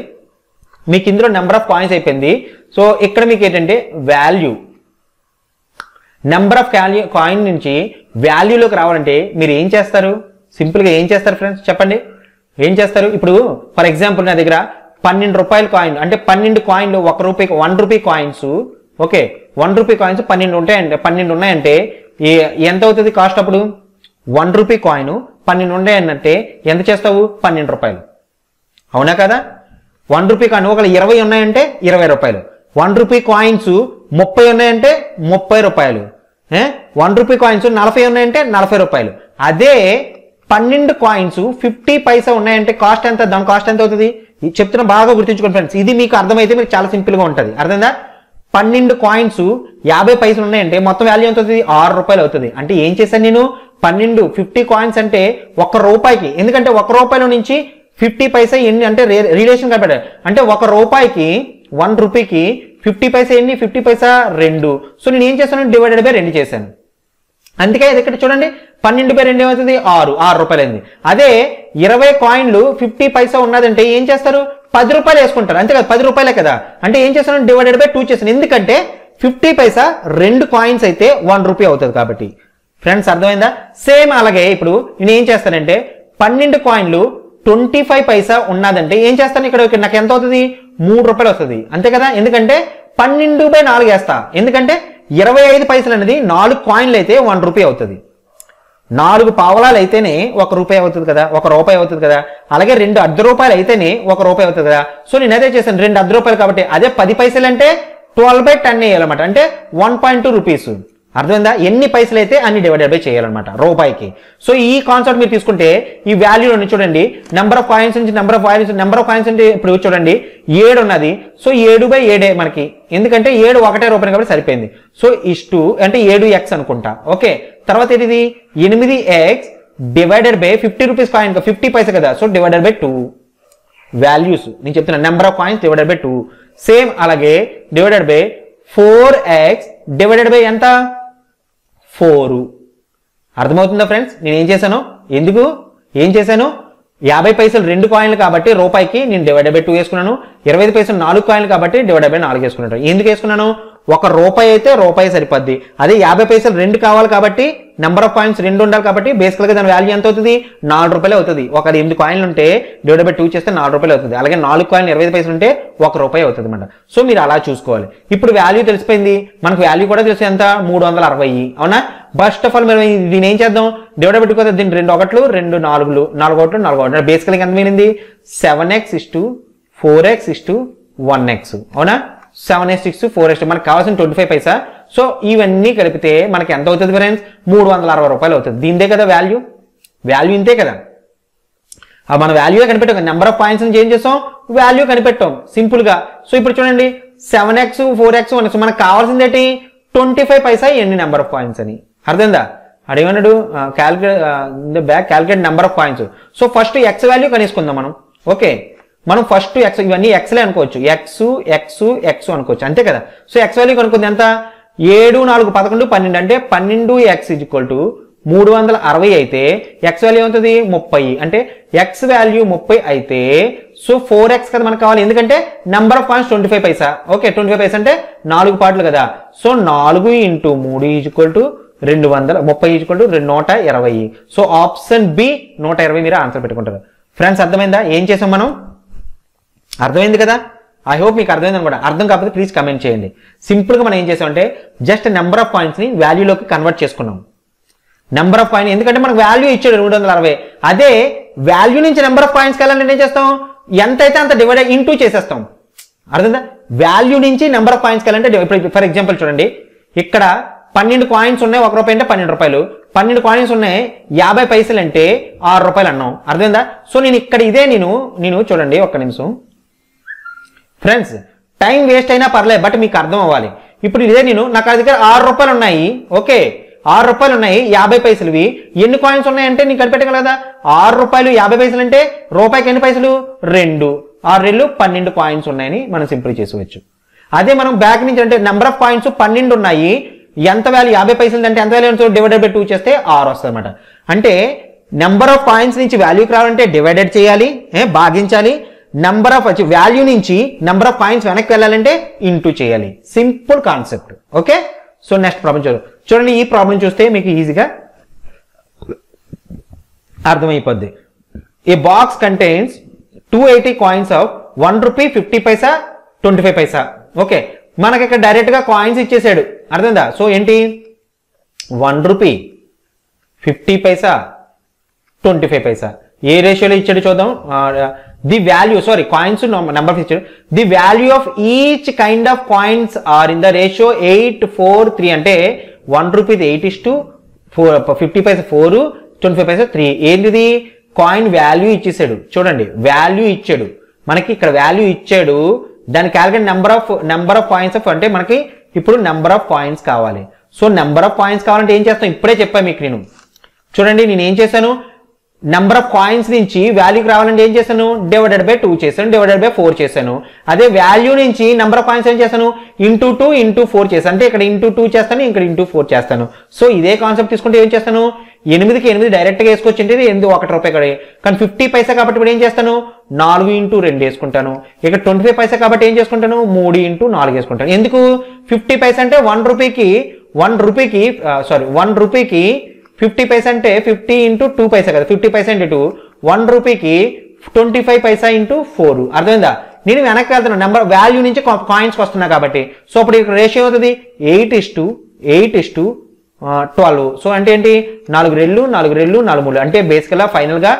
మీకు ఇందులో నెంబర్ ఆఫ్ కాయిన్స్ అయిపోయింది. సో ఇక్కడ మీకు ఏంటంటే value number of value coin నుంచి వాల్యూలోకి రావాలంటే మీరు ఏం చేస్తారు? సింపుల్గా ఏం చేస్తారు ఫ్రెండ్స్ చెప్పండి. ఏం చేస్తారు? ఇప్పుడు ఫర్ ఎగ్జాంపుల్ నా దగ్గర పన్నెండు రూపాయల కాయిన్ అంటే పన్నెండు కాయిన్లు ఒక రూపాయి one rupee coins okay one rupee coins పన్నెండు ఉంటాయంటే పన్నెండు ఉన్నాయంటే ఎంత అవుతుంది కాస్ట్ అప్పుడు? వన్ రూపీ కాయిన్ పన్నెండు ఉన్నాయంటే ఎంత చేస్తావు? పన్నెండు రూపాయలు. అవునా కదా? వన్ రూపీ కాయిన్ ఒకవేళ ఇరవై ఉన్నాయంటే ఇరవై రూపాయలు. వన్ రూపీ కాయిన్స్ ముప్పై ఉన్నాయంటే ముప్పై రూపాయలు. వన్ రూపీ కాయిన్స్ నలభై ఉన్నాయంటే నలభై రూపాయలు. అదే పన్నెండు కాయిన్స్ ఫిఫ్టీ పైసా ఉన్నాయంటే కాస్ట్ ఎంత? దాని కాస్ట్ ఎంత అవుతుంది? చెప్తున్నా బాగా గుర్తుంచుకోండి ఫ్రెండ్స్. ఇది మీకు అర్థమైతే మీకు చాలా సింపుల్గా ఉంటుంది. అర్థమైందా? పన్నెండు కాయిన్స్ యాభై పైసలు ఉన్నాయంటే మొత్తం వాల్యూ ఎంత అవుతుంది? ఆరు రూపాయలు అవుతుంది. అంటే ఏం చేశాను నేను? పన్నెండు ఫిఫ్టీ కాయిన్స్ అంటే ఒక రూపాయికి. ఎందుకంటే ఒక రూపాయల నుంచి ఫిఫ్టీ పైసా ఎన్ని అంటే రిలేషన్ కాబట్టి అంటే ఒక రూపాయికి వన్ రూపీకి ఫిఫ్టీ పైసా ఎన్ని? ఫిఫ్టీ పైసా రెండు. సో నేను ఏం చేశాను? డివైడెడ్ బై రెండు చేశాను. అందుకే ఇది ఇక్కడ చూడండి. పన్నెండు బై రెండు ఏమవుతుంది? ఆరు. ఆరు రూపాయలు అయింది అదే ఇరవై కాయిన్లు ఫిఫ్టీ పైసా ఉన్నదంటే ఏం చేస్తారు? పది రూపాయలు వేసుకుంటారు. అంతే కదా పది రూపాయలే కదా. అంటే ఏం చేస్తాను డివైడెడ్ బై టూ చేస్తాను ఎందుకంటే ఫిఫ్టీ పైసా రెండు కాయిన్స్ అయితే వన్ రూపీ అవుతుంది కాబట్టి. ఫ్రెండ్స్ అర్థమైందా? సేమ్ అలాగే ఇప్పుడు నేను ఏం చేస్తానంటే పన్నెండు కాయిన్లు ట్వంటీ ఫైవ్ పైసా ఉన్నదంటే ఏం చేస్తాను ఇక్కడ? ఇక్కడ నాకు ఎంత అవుతుంది? మూడు రూపాయలు వస్తుంది. అంతే కదా? ఎందుకంటే పన్నెండు బై నాలుగు వేస్తా. ఎందుకంటే ఇరవై ఐదు పైసలు అనేది నాలుగు కాయిన్లు అయితే వన్ రూపీ అవుతుంది. నాలుగు పావలాలు అయితేనే ఒక రూపాయి అవుతుంది కదా? ఒక రూపాయి అవుతుంది కదా? అలాగే రెండు అర్ధ రూపాయలు అయితేనే ఒక రూపాయి అవుతుంది కదా? సో నేను అదే చేశాను. రెండు అర్ధ రూపాయలు కాబట్టి అదే పది పైసలు అంటే ట్వెల్వ్ బై టెన్ వేయాలన్నమాట. అంటే వన్ పాయింట్ టూ రూపీస్ అర్థమైందా? ఎన్ని పైసలు అయితే అన్ని డివైడెడ్ బై చేయాలన్నమాట రూపాయికి. సో ఈ కాన్సెప్ట్ మీరు తీసుకుంటే ఈ వాల్యూలోని చూడండి నెంబర్ ఆఫ్ కాయిన్స్ నుంచి number of coins number of coins అంటే ఇప్పుడు చూడండి ఏడు ఉన్నది. సో ఏడు బై ఏడే మనకి. ఎందుకంటే ఏడు ఒకటే రూపాయి కాబట్టి సరిపోయింది. సో ఇష్టు అంటే ఏడు ఎక్స్ అనుకుంటా. ఓకే. తర్వాత ఏంటిది? ఎనిమిది X divided by fifty rupees coin fifty paisa కదా. So divided by two values నేను చెప్తున్నా number of coins divided by two same అలాగే divided by four X divided by ఎంత? ఫోరు. అర్థమవుతుందా ఫ్రెండ్స్? నేను ఏం చేశాను? ఎందుకు? ఏం చేశాను? యాభై పైసలు రెండు కాయిన్లు కాబట్టి రూపాయికి నేను డివైడ్ బై టూ వేసుకున్నాను. ఇరవై ఐదు పైసలు నాలుగు కాయిన్లు కాబట్టి డివైడ్ బై నాలుగు వేసుకున్నాను. ఎందుకు వేసుకున్నాను? ఒక రూపాయి అయితే రూపాయి సరిపోద్ది. అదే యాభై పైసలు రెండు కావాలి కాబట్టి నెంబర్ ఆఫ్ కాయిన్స్ రెండు ఉండాలి కాబట్టి బేసికల్గా దాని వాల్యూ ఎంత అవుతుంది? నాలుగు రూపాయలు అవుతుంది. ఒక ఎనిమిది కాయిన్లు ఉంటే డివైడ్ బై టూ చేస్తే నాలుగు రూపాయలు అవుతుంది. అలాగే నాలుగు కాయిన్లు ఇరవై పైసలు ఉంటే ఒక రూపాయి అవుతుంది అనమాట సో మీరు అలా చూసుకోవాలి. ఇప్పుడు వాల్యూ తెలిసిపోయింది. మనకు వాల్యూ కూడా తెలిసి ఎంత? మూడు వందల అరవై. అవునా? ఫస్ట్ ఆఫ్ ఆల్ మనం దీని ఏం చేద్దాం? డివైడ్ పెట్టుకోతే దీన్ని రెండు ఒకట్లు రెండు నాలుగులు నాలుగు ఒకట్లు నాలుగు ఒకటి బేసికల్గా ఎంత మిగిలింది? Seven X is to four X is to one X అవునా? Seven X six four X మనకు కావాల్సిన ట్వంటీ ఫైవ్ పైసా? సో ఇవన్నీ కలిపితే మనకి ఎంత అవుతుంది ఫ్రెండ్స్ మూడు వందల అరవై రూపాయలు అవుతుంది. దీందే కదా వాల్యూ వాల్యూ ఇంతే కదా. మన వాల్యూ కనిపెట్టాం నెంబర్ ఆఫ్ పాయింట్స్ నుంచి ఏం చేస్తాం వాల్యూ కనిపెట్టాం. సింపుల్గా. సో ఇప్పుడు చూడండి. Seven X four X one X మనకు కావాల్సింది ఏంటి? ట్వంటీ ఫైవ్ పైసా ఎన్ని నెంబర్ ఆఫ్ పాయింట్స్ అని. అర్థమైందా? అడిగన్నాడు calculate back calculate number of points so first X value కనుక్కుందాం మనం. ఓకే మనం ఫస్ట్ ఎక్స్ ఇవన్నీ ఎక్స్లే అనుకోవచ్చు. ఎక్స్ ఎక్స్ ఎక్స్ అనుకోవచ్చు. అంతే కదా? సో ఎక్స్ వాల్యూ కనుక్కుంది ఎంత? ఏడు నాలుగు పదకొండు పన్నెండు. అంటే పన్నెండు ఎక్స్ ఈక్వల్ టు మూడు వందల అరవై అయితే ఎక్స్ వాల్యూ ఏమవుతుంది? ముప్పై. అంటే ఎక్స్ వాల్యూ ముప్పై అయితే సో ఫోర్ ఎక్స్ కదా మనకు కావాలి. ఎందుకంటే number of points twenty five paisa okay twenty five paisa అంటే నాలుగు పాటలు కదా. సో నాలుగు ఇంటూ మూడు ఈజ్వల్ టు రెండు వందల ముప్పై ఈజ్వల్ టు రెండు నూట ఇరవై. సో ఆప్షన్ బి నూట ఇరవై మీరు ఆన్సర్ పెట్టుకుంటారు. ఫ్రెండ్స్ అర్థమైందా? ఏం చేసాం మనం? అర్థమైంది కదా? ఐ హోప్ మీకు అర్థమైంది అనమాట అర్థం కాకపోతే ప్లీజ్ కమెంట్ చేయండి. సింపుల్గా మనం ఏం చేసామంటే జస్ట్ నెంబర్ ఆఫ్ పాయింట్స్ని వాల్యూలోకి కన్వర్ట్ చేసుకున్నాం. నెంబర్ ఆఫ్ పాయింట్ ఎందుకంటే మనకు వాల్యూ ఇచ్చాడు రెండు వందల అరవై. అదే వాల్యూ నుంచి నెంబర్ ఆఫ్ పాయింట్స్కి వెళ్ళాలంటే ఏం చేస్తాం? ఎంత అయితే అంత డివైడ్ ఇంటూ చేసేస్తాం. అర్థందా వాల్యూ నుంచి నెంబర్ ఆఫ్ పాయింట్స్కి వెళ్ళాలంటే ఇప్పుడు ఫర్ ఎగ్జాంపుల్ చూడండి. ఇక్కడ పన్నెండు కాయిన్స్ ఉన్నాయి ఒక రూపాయి అంటే పన్నెండు రూపాయలు. పన్నెండు కాయిన్స్ ఉన్నాయి యాభై పైసలు అంటే ఆరు రూపాయలు అన్నాం. అర్థమైందా? సో నేను ఇక్కడ ఇదే నేను నేను చూడండి ఒక్క నిమిషం. ఫ్రెండ్స్ టైం వేస్ట్ అయినా పర్లేదు బట్ మీకు అర్థం అవ్వాలి. ఇప్పుడు ఇదే నేను నాకు దగ్గర ఆరు రూపాయలు ఉన్నాయి ఓకే. ఆరు రూపాయలు ఉన్నాయి యాభై పైసలువి. ఎన్ని కాయిన్స్ ఉన్నాయంటే నీకు కనిపెట్టగల కదా ఆరు రూపాయలు యాభై పైసలు అంటే రూపాయికి ఎన్ని పైసలు? రెండు. ఆరు రెండు పన్నెండు కాయిన్స్ ఉన్నాయని మనం సింపుల్ చేసుకోవచ్చు. అదే మనం బ్యాక్ నుంచి అంటే నెంబర్ ఆఫ్ కాయిన్స్ పన్నెండు ఉన్నాయి. ఎంత వాల్యూ యాభై పైసలు అంటే ఎంత వాల్యూ డివైడెడ్ బై టూ చేస్తే ఆరు వస్తుంది అనమాట అంటే నెంబర్ ఆఫ్ కాయిన్స్ నుంచి వాల్యూకి రావాలంటే డివైడెడ్ చేయాలి భాగించాలి. నెంబర్ ఆఫ్ వాల్యూ నుంచి నెంబర్ ఆఫ్ పాయింట్స్ వెనక్కి వెళ్ళాలంటే ఇంటూ చేయాలి. Simple concept okay so next problem చూడండి చూడండి ఈ ప్రాబ్లం చూస్తే మీకు ఈజీగా అర్థమైపోద్ది. A box contains two eighty coins of one rupee fifty paisa twenty five paisa okay మనకి ఇక్కడ డైరెక్ట్గా కాయిన్స్ ఇచ్చేసాడు. అర్థమైందా? సో ఏంటి? One rupee fifty paisa twenty five paisa ఏ రేషియోలో ఇచ్చాడు చూద్దాం. The value sorry coins number ఇచ్చాడు the value of each kind of coins are in the ratio eight four three అంటే one rupees eight is to four fifty paisa four twenty five paisa three ఏంటిది? Coin value ఇచ్చేసాడు. చూడండి value ఇచ్చాడు. మనకి ఇక్కడ value ఇచ్చాడు. దాని calculate number of number of points of అంటే మనకి ఇప్పుడు నెంబర్ ఆఫ్ పాయింట్స్ కావాలి. సో నెంబర్ ఆఫ్ పాయింట్స్ కావాలంటే ఏం చేస్తాం? ఇప్పుడే చెప్పాను మీకు నేను. చూడండి నేను ఏం చేశాను? నెంబర్ ఆఫ్ కాయిన్స్ నుంచి వాల్యూకి రావాలంటే ఏం చేశాను? డివైడెడ్ బై టూ చేశాను డివైడెడ్ బై ఫోర్ చేశాను. అదే వాల్యూ నుంచి నెంబర్ ఆఫ్ కాయిన్స్ ఏం చేశాను? ఇంటూ టూ ఇంటూ ఫోర్ చేశాను. అంటే ఇక్కడ ఇంటూ టూ చేస్తాను ఇక్కడ ఇంటూ ఫోర్ చేస్తాను. సో ఇదే కాన్సెప్ట్ తీసుకుంటే ఏం చేస్తాను? ఎనిమిదికి ఎనిమిది డైరెక్ట్గా వేసుకొచ్చి అంటే ఎనిమిది ఒకటి రూపాయి కడే. కానీ ఫిఫ్టీ పైసా కాబట్టి ఇప్పుడు ఏం చేస్తాను? నాలుగు ఇంటూ రెండు వేసుకుంటాను. ఇక్కడ ట్వంటీ ఫైవ్ పైసా కాబట్టి ఏం చేసుకుంటాను? మూడు ఇంటూ నాలుగు వేసుకుంటాను. ఎందుకు? ఫిఫ్టీ పైసా అంటే వన్ రూపీకి వన్ రూపీకి సారీ వన్ రూపీకి ఫిఫ్టీ పైసా అంటే ఫిఫ్టీ ఇంటూ టూ పైసా కదా fifty paisa into two. One రూపీకి twenty five paisa into four. అర్థమైందా? నేను వెనక్కి వెళ్తున్నాను నెంబర్ వాల్యూ నుంచి కాయిన్స్కి వస్తున్నా కాబట్టి. సో ఇప్పుడు ఇక్కడ రేషియో అవుతుంది eight is to eight is to twelve. So అంటే ఏంటి? నాలుగు రెళ్ళు నాలుగు రెళ్ళు నాలుగు మూడు. అంటే బేసికల్గా ఫైనల్గా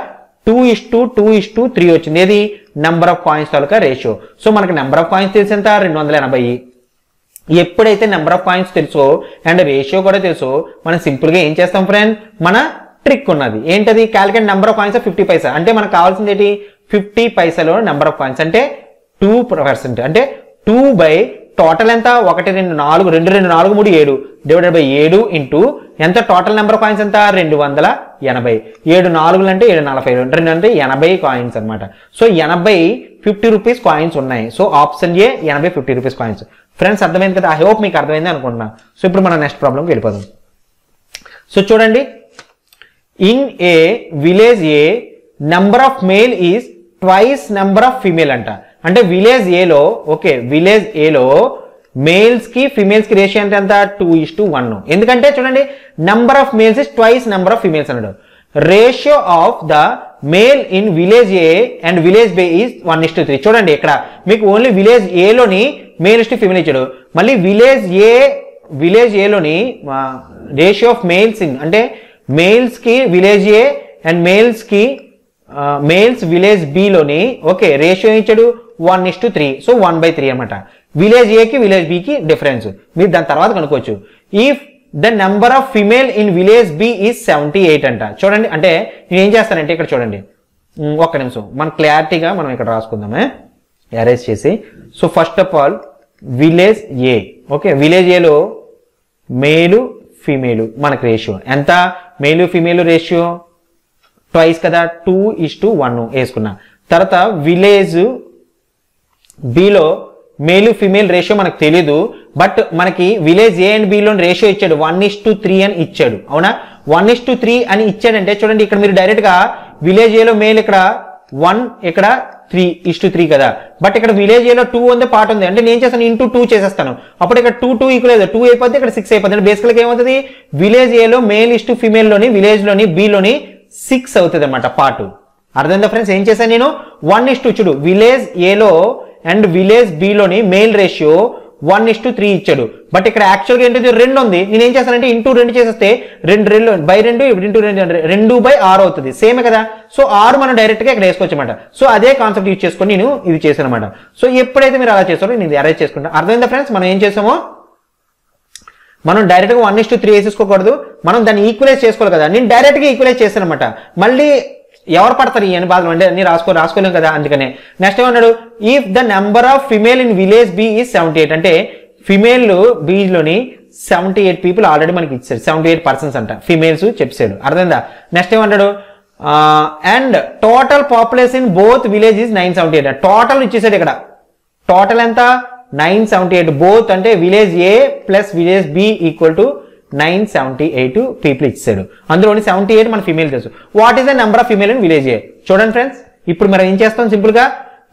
two is to two is to three వచ్చింది. ఏది? నెంబర్ ఆఫ్ కాయిన్స్ తాలూకా రేషియో. సో మనకి నెంబర్ ఆఫ్ కాయిన్స్ తెలిసి ఎంత? రెండు వందల ఎనభై. ఎప్పుడైతే నెంబర్ ఆఫ్ కాయిన్స్ తెలుసో అండ్ రేషియో కూడా తెలుసో మనం సింపుల్గా ఏం చేస్తాం ఫ్రెండ్ మన ట్రిక్ ఉన్నది. ఏంటది? Calculate number of coins fifty paisa అంటే మనకు కావాల్సింది ఏంటి? ఫిఫ్టీ పైసలో నెంబర్ ఆఫ్ కాయిన్స్ అంటే టూ పర్సెంట్ అంటే టూ బై టోటల్ ఎంత? ఒకటి రెండు నాలుగు. రెండు రెండు నాలుగు మూడు ఏడు. డివైడెడ్ బై ఏడు ఇంటూ ఎంత? టోటల్ నెంబర్ ఆఫ్ కాయిన్స్ ఎంత? రెండు వందల ఎనభై. ఏడు నాలుగులు అంటే ఏడు నలభై. రెండు రెండు అంటే ఎనభై కాయిన్స్ అనమాట సో ఎనభై ఫిఫ్టీ రూపీస్ కాయిన్స్ ఉన్నాయి. సో ఆప్షన్ ఏ ఎనభై ఫిఫ్టీ రూపీస్ కాయిన్స్ ఫ్రెండ్స్ అర్థమైంది కదా? ఐ హోప్ మీకు అర్థమైంది అనుకుంటున్నా. సో ఇప్పుడు మనం నెక్స్ట్ ప్రాబ్లంకి వెళ్ళిపోదాం. సో చూడండి. In a village a number of male is twice number of female అంట. అంటే విలేజ్ ఏలో ఓకే విలేజ్ ఏలో మేల్స్కి ఫిమేల్స్కి రేషియో అంటే ఎంత? టూ ఇస్ టు వన్ ఎందుకంటే చూడండి number of males is twice number of females అన్నాడు. Ratio of the male in village A and village B is one is to three చూడండి ఇక్కడ. మీకు ఓన్లీ విలేజ్ ఏలోని మేల్ ఇస్ టు ఫిమేల్ ఇచ్చాడు. మళ్ళీ village A village ఏలోని ratio of males in అంటే మేల్స్కి విలేజ్ ఏ అండ్ మేల్స్కి మేల్స్ విలేజ్ బిలోని ఓకే రేషియో ఇచ్చాడు one is to three so one by three అనమాట విలేజ్ ఏకి విలేజ్ బికి డిఫరెన్స్ మీరు దాని తర్వాత కనుక్కోవచ్చు. If the number of female in village B is seventy eight అంట. చూడండి అంటే నేను ఏం చేస్తానంటే ఇక్కడ చూడండి. ఒక్క నిమిషం. మనం క్లారిటీగా మనం ఇక్కడ రాసుకుందామే అరేంజ్ చేసి. So first of all village A okay village ఏలో మేలు ఫీమేలు మనకు రేషియో ఎంత? మేలు ఫీమేలు రేషియో ట్వైస్ కదా? టూ ఇస్ టు వన్ వేసుకున్నా. తర్వాత విలేజ్ బిలో మేలు ఫిమేల్ రేషియో మనకు తెలీదు బట్ మనకి విలేజ్ ఏ అండ్ బిలో రేషియో ఇచ్చాడు. వన్ ఇస్ టు త్రీ అని ఇచ్చాడు. అవునా? వన్ ఇస్ టు త్రీ అని ఇచ్చాడంటే చూడండి ఇక్కడ మీరు డైరెక్ట్గా విలేజ్ ఏలో మేల్ ఇక్కడ వన్ ఇక్కడ త్రీ ఇస్ టు త్రీ కదా. బట్ ఇక్కడ విలేజ్ ఏలో టూ ఉంది పార్ట్ ఉంది. అంటే నేను చేస్తాను ఇంటూ టూ చేసేస్తాను. అప్పుడు ఇక్కడ టూ టూ ఈక్వల్ టూ అయిపోతే ఇక్కడ సిక్స్ అయిపోతుంది అంటే బేసికల్గా ఏమవుతుంది? విలేజ్ ఏలో మేల్ ఇస్ టు ఫిమేల్లోని విలేజ్లోని బిలోని సిక్స్ అవుతుంది అనమాట పార్ట్ అర్థమైందా ఫ్రెండ్స్ ఏం చేశాను నేను? వన్ ఇస్ టూ చూడు విలేజ్ ఏలో and village బిలోని male ratio one is to three ఇచ్చాడు. బట్ ఇక్కడ యాక్చువల్గా ఏంటిది రెండు ఉంది. నేను ఏం చేస్తానంటే ఇంటూ రెండు చేసేస్తే రెండు రెండు బై రెండు ఇంటూ రెండు రెండు బై ఆరు అవుతుంది. సేమే కదా? సో ఆరు మనం డైరెక్ట్గా ఇక్కడ వేసుకోవచ్చు అనమాట సో అదే కాన్సెప్ట్ యూజ్ చేసుకొని నేను ఇది చేశాను అనమాట సో ఎప్పుడైతే మీరు అలా చేస్తారో నేను ఇది అరేంజ్ చేసుకుంటా. అర్థమైందా ఫ్రెండ్స్ మనం ఏం చేసామో? మనం డైరెక్ట్గా వన్ ఇస్ టు త్రీ వేసేసుకోకూడదు. మనం దాన్ని ఈక్వలైజ్ చేసుకోవాలి కదా. నేను డైరెక్ట్గా ఈక్వలైజ్ చేశాను అనమాట మళ్ళీ ఎవరు పడతారు? ఈ అని అంటే అన్ని రాసుకో రాసుకోలేం కదా? అందుకనే. నెక్స్ట్ ఏమన్నాడు? If the number of female in village B is seventy eight అంటే ఫిమేల్ బీజ్లోని సెవెంటీ ఎయిట్ పీపుల్ ఆల్రెడీ మనకి ఇచ్చారు. సెవెంటీ ఎయిట్ పర్సన్స్ అంట. ఫిమేల్స్ చెప్పాడు అర్థమైందా? నెక్స్ట్ ఏమంటాడు and total population both village is nine seventy eight total ఇచ్చేసాడు ఇక్కడ. టోటల్ ఎంత? నైన్ సెవెంటీ ఎయిట్ బోత్ అంటే village A plus village B equal to nine seventy eight people ఇచ్చాడు అందులోని సెవెంటీ ఎయిట్ మన ఫీమేల్ తెలుసు. What is the number of female in village A చూడండి friends ఇప్పుడు మనం ఏం చేస్తాం సింపుల్గా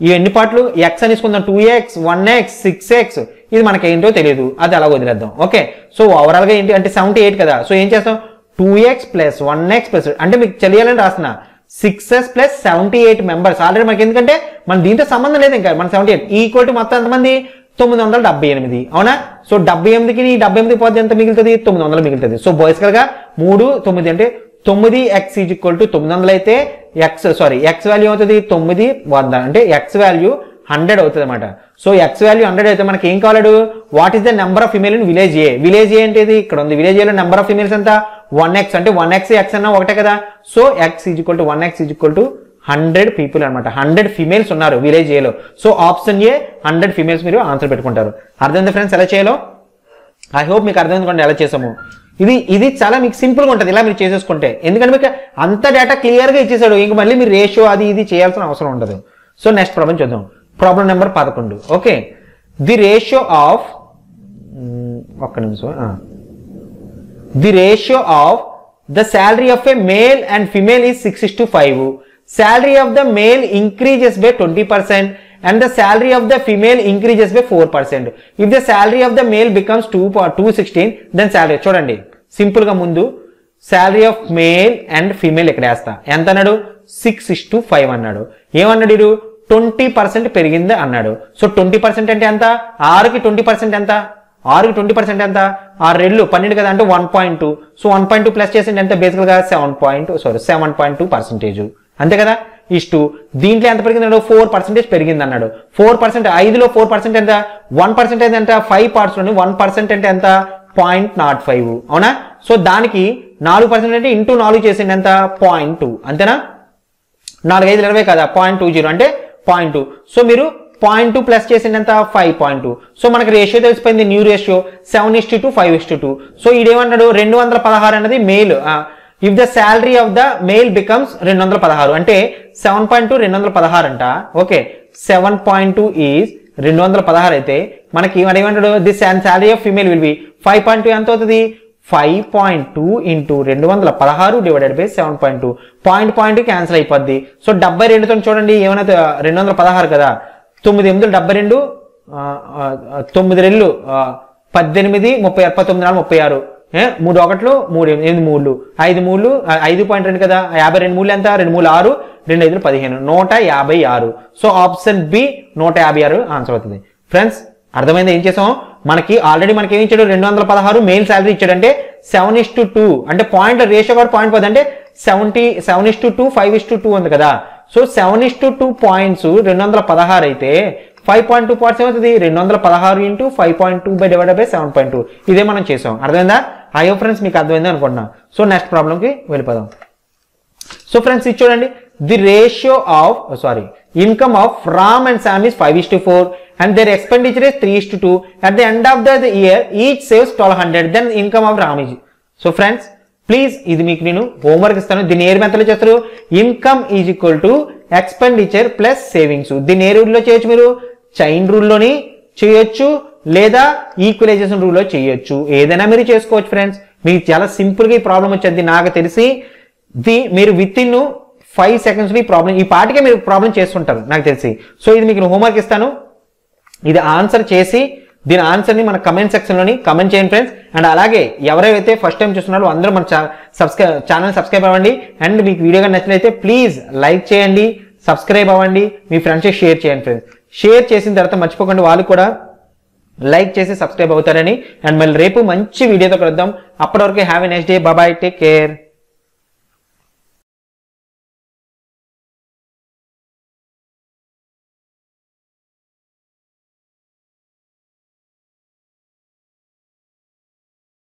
ఈ ఎన్ని పార్ట్లు ఎక్స్ అని తీసుకుందాం. Two X one X six X ఇది మనకేంటో తెలియదు. అది అలా వదిలేద్దాం. ఓకే సో ఓవరాల్గా ఏంటి? అంటే సెవెంటీ ఎయిట్ కదా. సో ఏం చేస్తాం? Two X plus one X plus అంటే మీకు తెలియాలని రాస్తున్నా. Six X plus seventy eight members already మనకి ఎందుకంటే మన దీంతో సంబంధం లేదు ఇంకా. మన సెవెంటీ ఎయిట్ ఈక్వల్ టు మొత్తం ఎంతమంది? తొమ్మిది వందల డెబ్బై ఎనిమిది. అవునా? సో డెబ్బై ఎనిమిదికి నీ డెబ్బై ఎనిమిది పోతే ఎంత మిగులుతుంది? తొమ్మిది వందలు మిగులుతుంది. సో బోయిస్కల్గా మూడు తొమ్మిది అంటే తొమ్మిది ఎక్స్ ఈజ్ ఈక్వల్ టు తొమ్మిది వందలు అయితే ఎక్స్ సారీ ఎక్స్ వాల్యూ అవుతుంది తొమ్మిది వంద. అంటే ఎక్స్ వాల్యూ హండ్రెడ్ అవుతుంది అనమాట సో ఎక్స్ వాల్యూ హండ్రెడ్ అయితే మనకి ఏం కావాలడు? What is the number of female in village A village A అంటే ఇది ఇక్కడ ఉంది. విలేజ్ ఏలో నెంబర్ ఆఫ్ ఫిమేల్స్ ఎంత? వన్ ఎక్స్ అంటే వన్ ఎక్స్ ఎక్స్ అన్న ఒకటే కదా. So X is equal to one X is equal to hundred people అనమాట హండ్రెడ్ ఫిమేల్స్ ఉన్నారు విలేజ్ ఏలో. So option A hundred females మీరు ఆన్సర్ పెట్టుకుంటారు. అర్థమైంది ఫ్రెండ్స్ ఎలా చేయాలో? ఐ హోప్ మీకు అర్థమైంది ఎలా చేసాము. ఇది ఇది చాలా మీకు సింపుల్గా ఉంటుంది ఇలా మీరు చేసేసుకుంటే. ఎందుకంటే మీకు అంత డేటా క్లియర్గా ఇచ్చేసాడు. ఇంక మళ్ళీ మీరు రేషియో అది ఇది చేయాల్సిన అవసరం ఉండదు. సో నెక్స్ట్ ప్రాబ్లం చూద్దాం. ప్రాబ్లం నెంబర్ పదకొండు. ఓకే ది రేషియో ఆఫ్ ఒక్క నిమిషం the ratio of the salary of a male and female is six 6 is to 5 salary of the male increases by 20% and the salary of the female increases by 4% if the salary of the male becomes 2 po- 216 then salary చూడండి. సింపుల్గా ముందు salary of male and female ఇక్కడ వేస్తా? ఎంత అన్నాడు six is to five అన్నాడు. ఏమన్నాడు ఇడు ట్వంటీ పర్సెంట్ పెరిగింది అన్నాడు. సో ట్వంటీ పర్సెంట్ అంటే ఎంత? ఆరుకి ట్వంటీ పర్సెంట్ ఎంత? ఆరుకి ట్వంటీ పర్సెంట్ ఎంత? ఆరు రెళ్ళు పన్నెండు కదా అంటే one point two so one point two plus చేసింది ఎంత? బేసికల్గా seven point sorry seven point two percentage అంతే కదా? ఇష్టు దీంట్లో ఎంత పెరిగింది అన్నాడు? ఫోర్ పర్సెంటేజ్ పెరిగింది అన్నాడు. ఫోర్ పర్సెంట్ ఐదులో ఫోర్ పర్సెంట్ ఎంత? వన్ పర్సెంటేజ్ ఎంత? ఫైవ్ పార్ట్స్ వన్ పర్సెంట్ అంటే ఎంత? Point nought five. అవునా? సో దానికి నాలుగు పర్సెంట్ అంటే ఇంటూ నాలుగు చేసింది ఎంత? Point two. అంతేనా? నాలుగు ఐదు ఇరవై కదా? పాయింట్ టూ జీరో అంటే పాయింట్ టూ. సో మీరు పాయింట్ టూ ప్లస్ చేసింది ఎంత? Five point two. సో మనకి రేషియో తెలిసిపోయింది new ratio. Seven is to two five is to two. So ఇదేమన్నాడు రెండు వందల పదహారు అనేది male. If the salary of the male becomes రెండు వందల పదహారు అంటే సెవెన్ పాయింట్ టూ రెండు వందల పదహారు అంట. Okay seven point two is రెండు వందల పదహారు అయితే మనకి మరి ఏమంటాడు? This and salary of female will be five point two ఎంత అవుతుంది? ఫైవ్ పాయింట్ టూ ఇంటూ రెండు వందల పదహారు divided by seven point two point point cancel అయిపోద్ది. సో డెబ్బై రెండుతో చూడండి ఏమైనా రెండు వందల పదహారు కదా? తొమ్మిది ఎనిమిది డెబ్బై రెండు తొమ్మిది రెండు పద్దెనిమిది ముప్పై ఆరు పంతొమ్మిది నాలుగు ముప్పై ఆరు. మూడు ఒకట్లు మూడు ఎనిమిది మూడు ఐదు మూడు ఐదు పాయింట్ రెండు కదా? యాభై రెండు మూడు ఎంత? రెండు మూడు ఆరు రెండు ఐదులు పదిహేను. నూట యాభై ఆరు. సో ఆప్షన్ బి నూట యాభై ఆరు ఆన్సర్ అవుతుంది. ఫ్రెండ్స్ అర్థమైంది? ఏం చేసాం? మనకి ఆల్రెడీ మనకి ఏం ఇచ్చాడు? రెండు వందల పదహారు మెయిల్ శాలరీ ఇచ్చాడంటే సెవెన్ ఇస్ టు టూ అంటే పాయింట్ రేషియో కూడా పాయింట్ పది. అంటే seventy seven is to two five is to two ఉంది కదా. So seven is to two points రెండు వందల పదహారు అయితే ఫైవ్ పాయింట్ టూ పాయింట్స్ ఏమవుతుంది? రెండు వందల పదహారు into five point two by divide by seven point two ఇదే మనం చేసాం. అర్థమైందా? అయ్యో ఫ్రెండ్స్ మీకు అర్థమైంది అనుకుంటున్నా. సో నెక్స్ట్ ప్రాబ్లంకి వెళ్ళిపోదాం. సో ఫ్రెండ్స్ ఇది చూడండి. The ratio of sorry income of Ram and Sam is five is to four and their expenditure is three is to two at the end of the year each saves twelve hundred then income of Ram is so friends please ఇది మీకు నేను homework ఇస్తాను. దీన్ని ఏ మెథడ్లో చేస్తారు? Income is equal to expenditure plus savings దీన్ని ఏ రూల్లో చేయొచ్చు మీరు? చైన్ రూల్లోని చేయొచ్చు. లేదా ఈక్వలైజేషన్ రూల్లో చేయొచ్చు. ఏదైనా మీరు చేసుకోవచ్చు ఫ్రెండ్స్ మీకు చాలా సింపుల్గా ఈ ప్రాబ్లం వచ్చేది. నాకు తెలిసి ది మీరు విత్ ఇన్ ఫైవ్ సెకండ్స్ ఈ ప్రాబ్లం ఈ పాటికే మీరు ప్రాబ్లం చేస్తుంటారు నాకు తెలిసి. సో ఇది మీకు హోంవర్క్ ఇస్తాను. ఇది ఆన్సర్ చేసి దీని ఆన్సర్ని మన కమెంట్ సెక్షన్లోని కమెంట్ చేయండి ఫ్రెండ్స్ అండ్ అలాగే ఎవరైతే ఫస్ట్ టైం చూస్తున్నారో అందరూ మన సబ్స్క్రై ఛానల్ సబ్స్క్రైబ్ అవ్వండి. అండ్ మీకు వీడియో కానీ నచ్చినట్లయితే ప్లీజ్ లైక్ చేయండి సబ్స్క్రైబ్ అవ్వండి. మీ ఫ్రెండ్స్కి షేర్ చేయండి ఫ్రెండ్స్ షేర్ చేసిన తర్వాత మర్చిపోకండి వాళ్ళు కూడా లైక్ చేసి సబ్స్క్రైబ్ అవుతారని. అండ్ మళ్ళీ రేపు మంచి వీడియోతో కలుద్దాం. అప్పటి వరకు have a next day bye bye take care